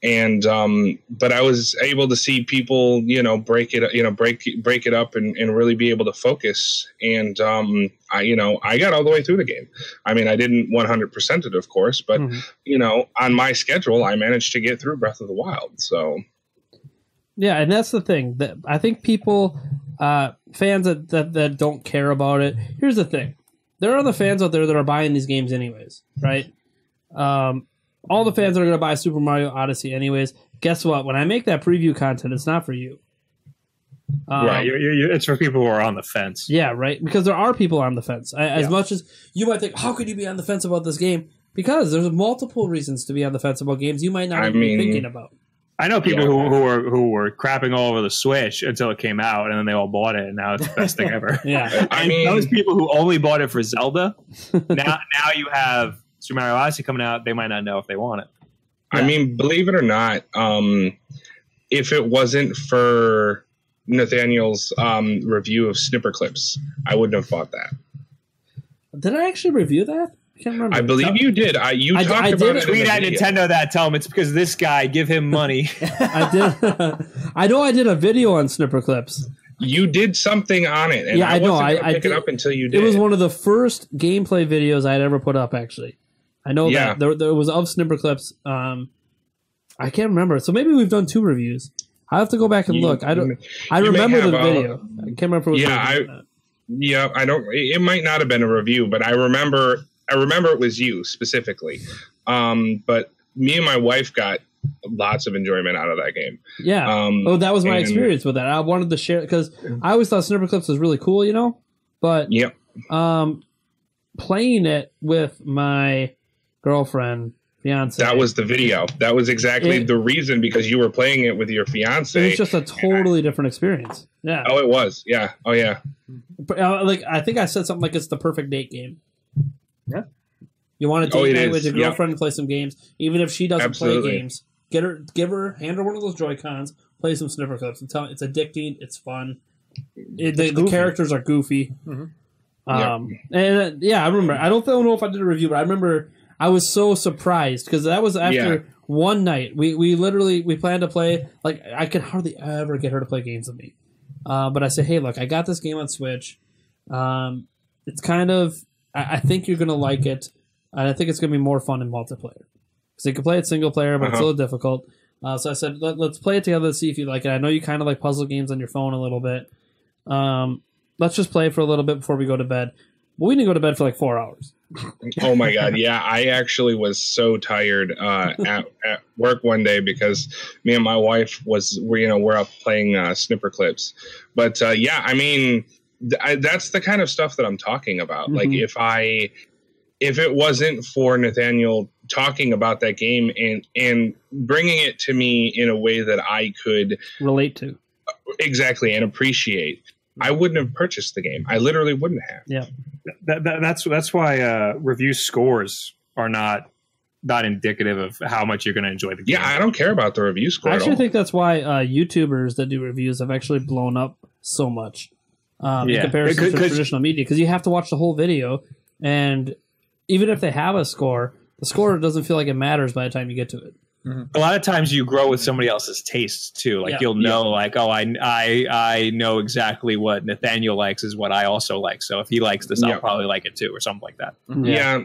and um but i was able to see people you know break it you know break break it up and, and really be able to focus and um i you know i got all the way through the game i mean i didn't 100% it of course but Mhm. you know on my schedule i managed to get through breath of the wild so Yeah, and that's the thing that I think people, uh, fans that, that that don't care about it. Here's the thing: there are the fans out there that are buying these games anyways, right? Um, all the fans that are going to buy Super Mario Odyssey anyways. Guess what? When I make that preview content, it's not for you. Um, right. You're, you're, you're- it's for people who are on the fence. Yeah, right. Because there are people on the fence. I, As Yeah. much as you might think, how could you be on the fence about this game? Because there's multiple reasons to be on the fence about games you might not I even mean- be thinking about. I know people Yeah. who, who were who were crapping all over the Switch until it came out, and then they all bought it, and now it's the best thing ever. Yeah. i mean those people who only bought it for Zelda, now now you have Super Mario Odyssey coming out. They might not know if they want it. I mean, believe it or not, um, if it wasn't for Nathaniel's um, review of Snipperclips, I wouldn't have bought that. Did I actually review that? I can't remember. I believe you did. I you I- talked I about did it. Tweet the at video. Nintendo that. Tell them it's because of this guy. Give him money. I did. I know I did a video on Snipperclips. You did something on it, and Yeah, I, I know, wasn't I- gonna I pick did- it up until you did. It was one of the first gameplay videos I had ever put up. Actually, I know Yeah. that there, there was of Snipperclips. Um, I can't remember. So maybe we've done two reviews. I have to go back and You- look. I don't. I remember the uh, video. I can't remember. If it was Yeah, I- Yeah, I don't. It might not have been a review, but I remember. I remember it was you specifically. Um, but me and my wife got lots of enjoyment out of that game. yeah. Um, oh, that was my and- experience with that. I wanted to share because I always thought Snipperclips was really cool, you know. But yeah. um, playing it with my girlfriend, fiance, That was the video. That was exactly It- the reason because you were playing it with your fiance. it fiance. was just a totally different experience. Yeah. oh, it was. Yeah. Oh, yeah. Uh, like I think I said something like it's the perfect date game. Yeah. You want to Oh, date it night with your yeah. girlfriend and play some games, even if she doesn't Absolutely. play games. Get her, give her, hand her one of those Joy Cons, play some Snipperclips. I'm telling, it's addicting. It's fun. It, the, the characters are goofy. Mhm. Um, and uh, yeah, I remember. I don't know if I did a review, but I remember I was so surprised because that was after Yeah. one night. We we literally we planned to play. Like I could hardly ever get her to play games with me. Uh, but I said, hey, look, I got this game on Switch. Um, it's kind of, I, I think you're gonna like it, and I think it's gonna be more fun in multiplayer because you can play it single player, but it's a Uh-huh. little difficult. Uh, so I said, Let, let's play it together to see if you like it. I know you kind of like puzzle games on your phone a little bit. Um, let's just play for a little bit before we go to bed. But we didn't go to bed for like four hours. Oh my god, yeah. I actually was so tired uh, at at work one day because me and my wife was we you know we're up playing uh, Snipperclips, but uh, yeah, I mean th- I, that's the kind of stuff that I'm talking about. Like Mhm. if I if it wasn't for Nathaniel talking about that game and and bringing it to me in a way that I could Relate to. exactly and appreciate. I wouldn't have purchased the game. I literally wouldn't have. that, that, that's that's why uh, review scores are not not indicative of how much you're going to enjoy the game. Yeah, I don't care about the review score. I at actually all. think that's why uh, YouTubers that do reviews have actually blown up so much um, in Yeah. comparison to 'Cause- traditional media because you have to watch the whole video, and even if they have a score, the score doesn't feel like it matters by the time you get to it. A lot of times you grow with somebody else's tastes too. Like Yeah. you'll know, like, oh, I, I, I know exactly what Nathaniel likes is what I also like. So if he likes this, Yeah. I'll probably like it too, or something like that. yeah.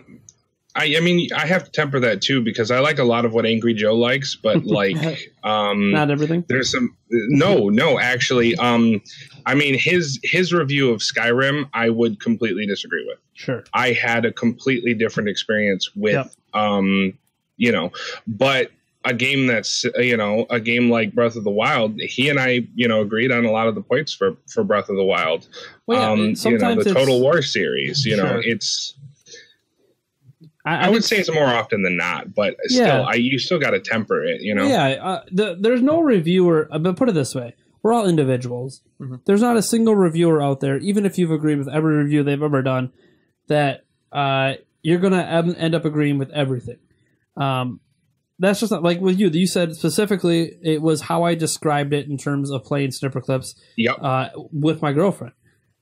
I, I mean, I have to temper that too because I like a lot of what Angry Joe likes, but like, um, Not everything. there's some no, no, actually, um, I mean, his his review of Skyrim, I would completely disagree with. Sure. I had a completely different experience with, Yep. um, you know, but a game that's you know a game like Breath of the Wild, he and I, you know, agreed on a lot of the points for for Breath of the Wild. Well, yeah, um, you know, the it's- Total War series, you know, it's I, I, would say it's more often than not, but still, I you still got to temper it, you know. Yeah, uh, the, there's no reviewer. uh, But put it this way: we're all individuals. Mhm. There's not a single reviewer out there, even if you've agreed with every review they've ever done, that uh, you're gonna end up agreeing with everything. Um, that's just not like with you. You said specifically it was how I described it in terms of playing Snipperclips Yep. uh, with my girlfriend.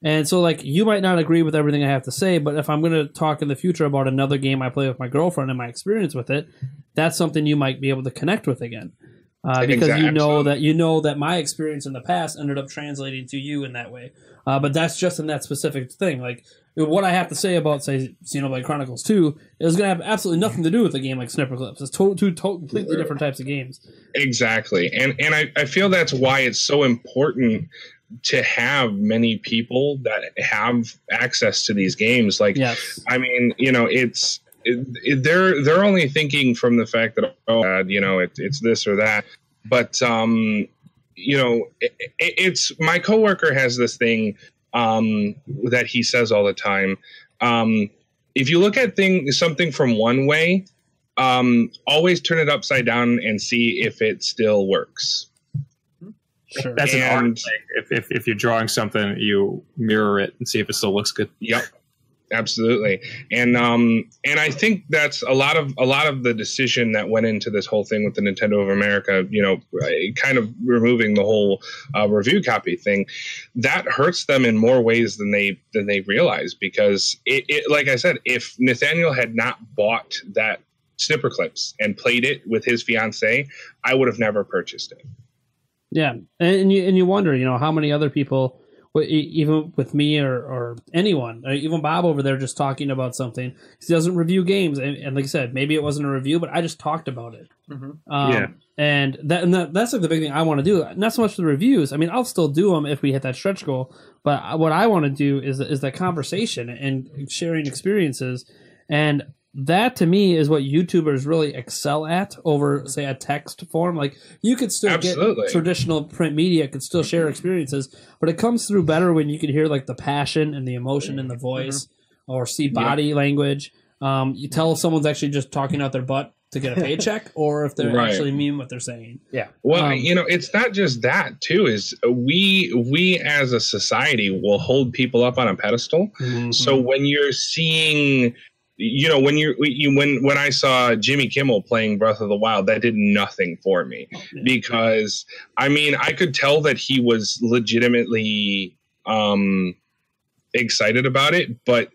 And so, like, you might not agree with everything I have to say, but if I'm going to talk in the future about another game I play with my girlfriend and my experience with it, that's something you might be able to connect with again, uh, because Exact- you know that you know that my experience in the past ended up translating to you in that way. Uh, but that's just in that specific thing. Like what I have to say about, say, Xenoblade Chronicles Two is going to have absolutely nothing to do with a game like Snipperclips. It's to- two to- completely different types of games. Exactly. And and I, I feel that's why it's so important to have many people that have access to these games. Like Yes. I mean, you know, it's it, it, they're they're only thinking from the fact that oh, uh, you know, it, it's this or that. But um, you know, it, it's my coworker has this thing um, that he says all the time. Um, if you look at thing something from one way, um, always turn it upside down and see if it still works. Sure. That's an art thing. If, if, if you're drawing something, you mirror it and see if it still looks good. Yep. Absolutely. And um and I think that's a lot of a lot of the decision that went into this whole thing with the Nintendo of America, you know, kind of removing the whole uh, review copy thing, that hurts them in more ways than they than they realize because it, it like I said, if Nathaniel had not bought that Snipperclips and played it with his fiance, I would have never purchased it. Yeah, and you and you wonder, you know, how many other people, even with me or, or anyone, or even Bob over there, just talking about something. He doesn't review games, and, and like I said, maybe it wasn't a review, but I just talked about it. Mhm. Um, Yeah. and that and that, that's like the big thing I want to do. Not so much the reviews. I mean, I'll still do them if we hit that stretch goal. But what I want to do is is that conversation and sharing experiences, and that to me is what YouTubers really excel at over say a text form. Like you could still Absolutely. get traditional print media could still share experiences, but it comes through better when you can hear like the passion and the emotion in the voice, or see body language. Um, you tell if someone's actually just talking out their butt to get a paycheck, or if they're Right. actually mean what they're saying. Yeah. Well, Um, you know, it's not just that too. Is we we as a society will hold people up on a pedestal. So when you're seeing, you know, when you, when when I saw Jimmy Kimmel playing Breath of the Wild, that did nothing for me because I mean I could tell that he was legitimately um, excited about it, but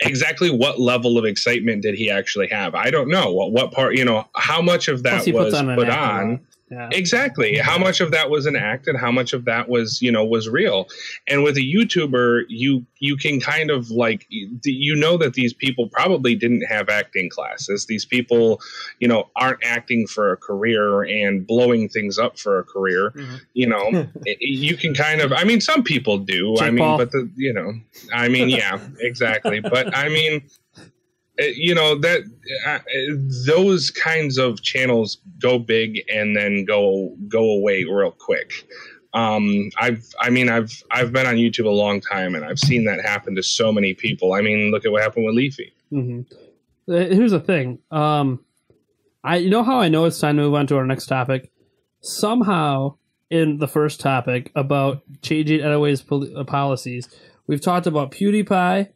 exactly what level of excitement did he actually have? I don't know. What what part? You know, how much of that was put on? Yeah. Exactly. How much of that was an act and how much of that was, you know, was real. And with a YouTuber, you you can kind of like you know that these people probably didn't have acting classes. These people, you know, aren't acting for a career and blowing things up for a career. Mhm. You know, you can kind of I mean some people do. I mean, Paul. but the you know, I mean, yeah, exactly. But I mean, you know that uh, those kinds of channels go big and then go go away real quick um i've i mean i've i've been on youtube a long time and i've seen that happen to so many people i mean look at what happened with leafy hmm Here's the thing. Um, I you know how I know it's time to move on to our next topic. Somehow, in the first topic about changing Edaway's pol- uh, policies, we've talked about PewDiePie.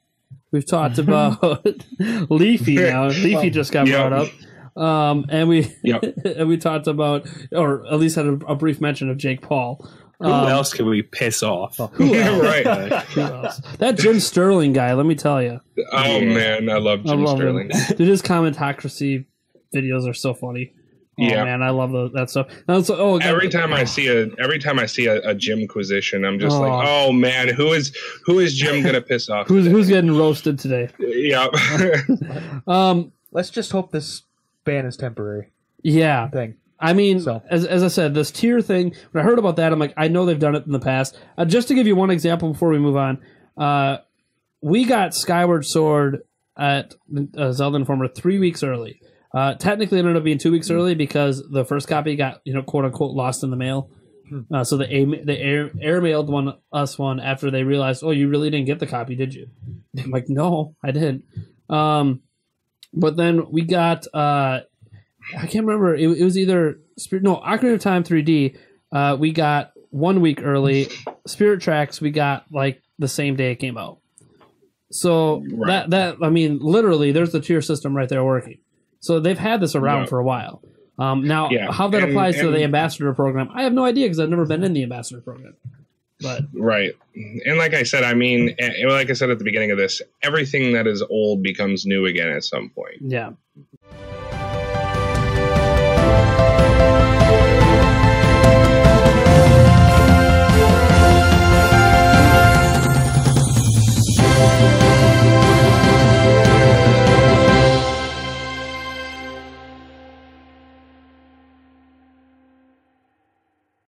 We've talked about Leafy now. Leafy just got Yeah. brought up. Um, and we Yep. and we talked about, or at least had a, a brief mention of Jake Paul. Who Um, else can we piss off? Who else? right Who else? That Jim Sterling guy, let me tell you. oh Yeah. man i love I jim love sterling him. Dude, his commentocracy videos are so funny. Oh Yeah. man, I love those, that stuff. And oh, God, every time i see a every time i see a, a jimquisition i'm just Oh. like oh man who is who is jim gonna piss off who's today? who's getting roasted today? Yeah. Um, Let's just hope this ban is temporary yeah, thing. I mean, So. as, as I said, this tier thing. When I heard about that, I'm like, I know they've done it in the past. Uh, just to give you one example before we move on, uh, we got Skyward Sword at uh, Zelda Informer three weeks early. Uh, technically, it ended up being two weeks early because the first copy got you know quote unquote lost in the mail. Uh, so the a- the air air mailed one us one after they realized, oh, you really didn't get the copy, did you? I'm like, no, I didn't. Um, but then we got uh, I can't remember. It, it was either Spirit, no Ocarina of Time 3D. Uh, we got one week early. Spirit Tracks we got like the same day it came out. So Right. that that I mean, literally, there's the tier system right there working. So they've had this around Yeah. for a while. Um, now, Yeah, how that and- applies to the ambassador program, I have no idea because I've never been in the ambassador program. But Right. And like I said, I mean, like I said at the beginning of this, everything that is old becomes new again at some point. yeah,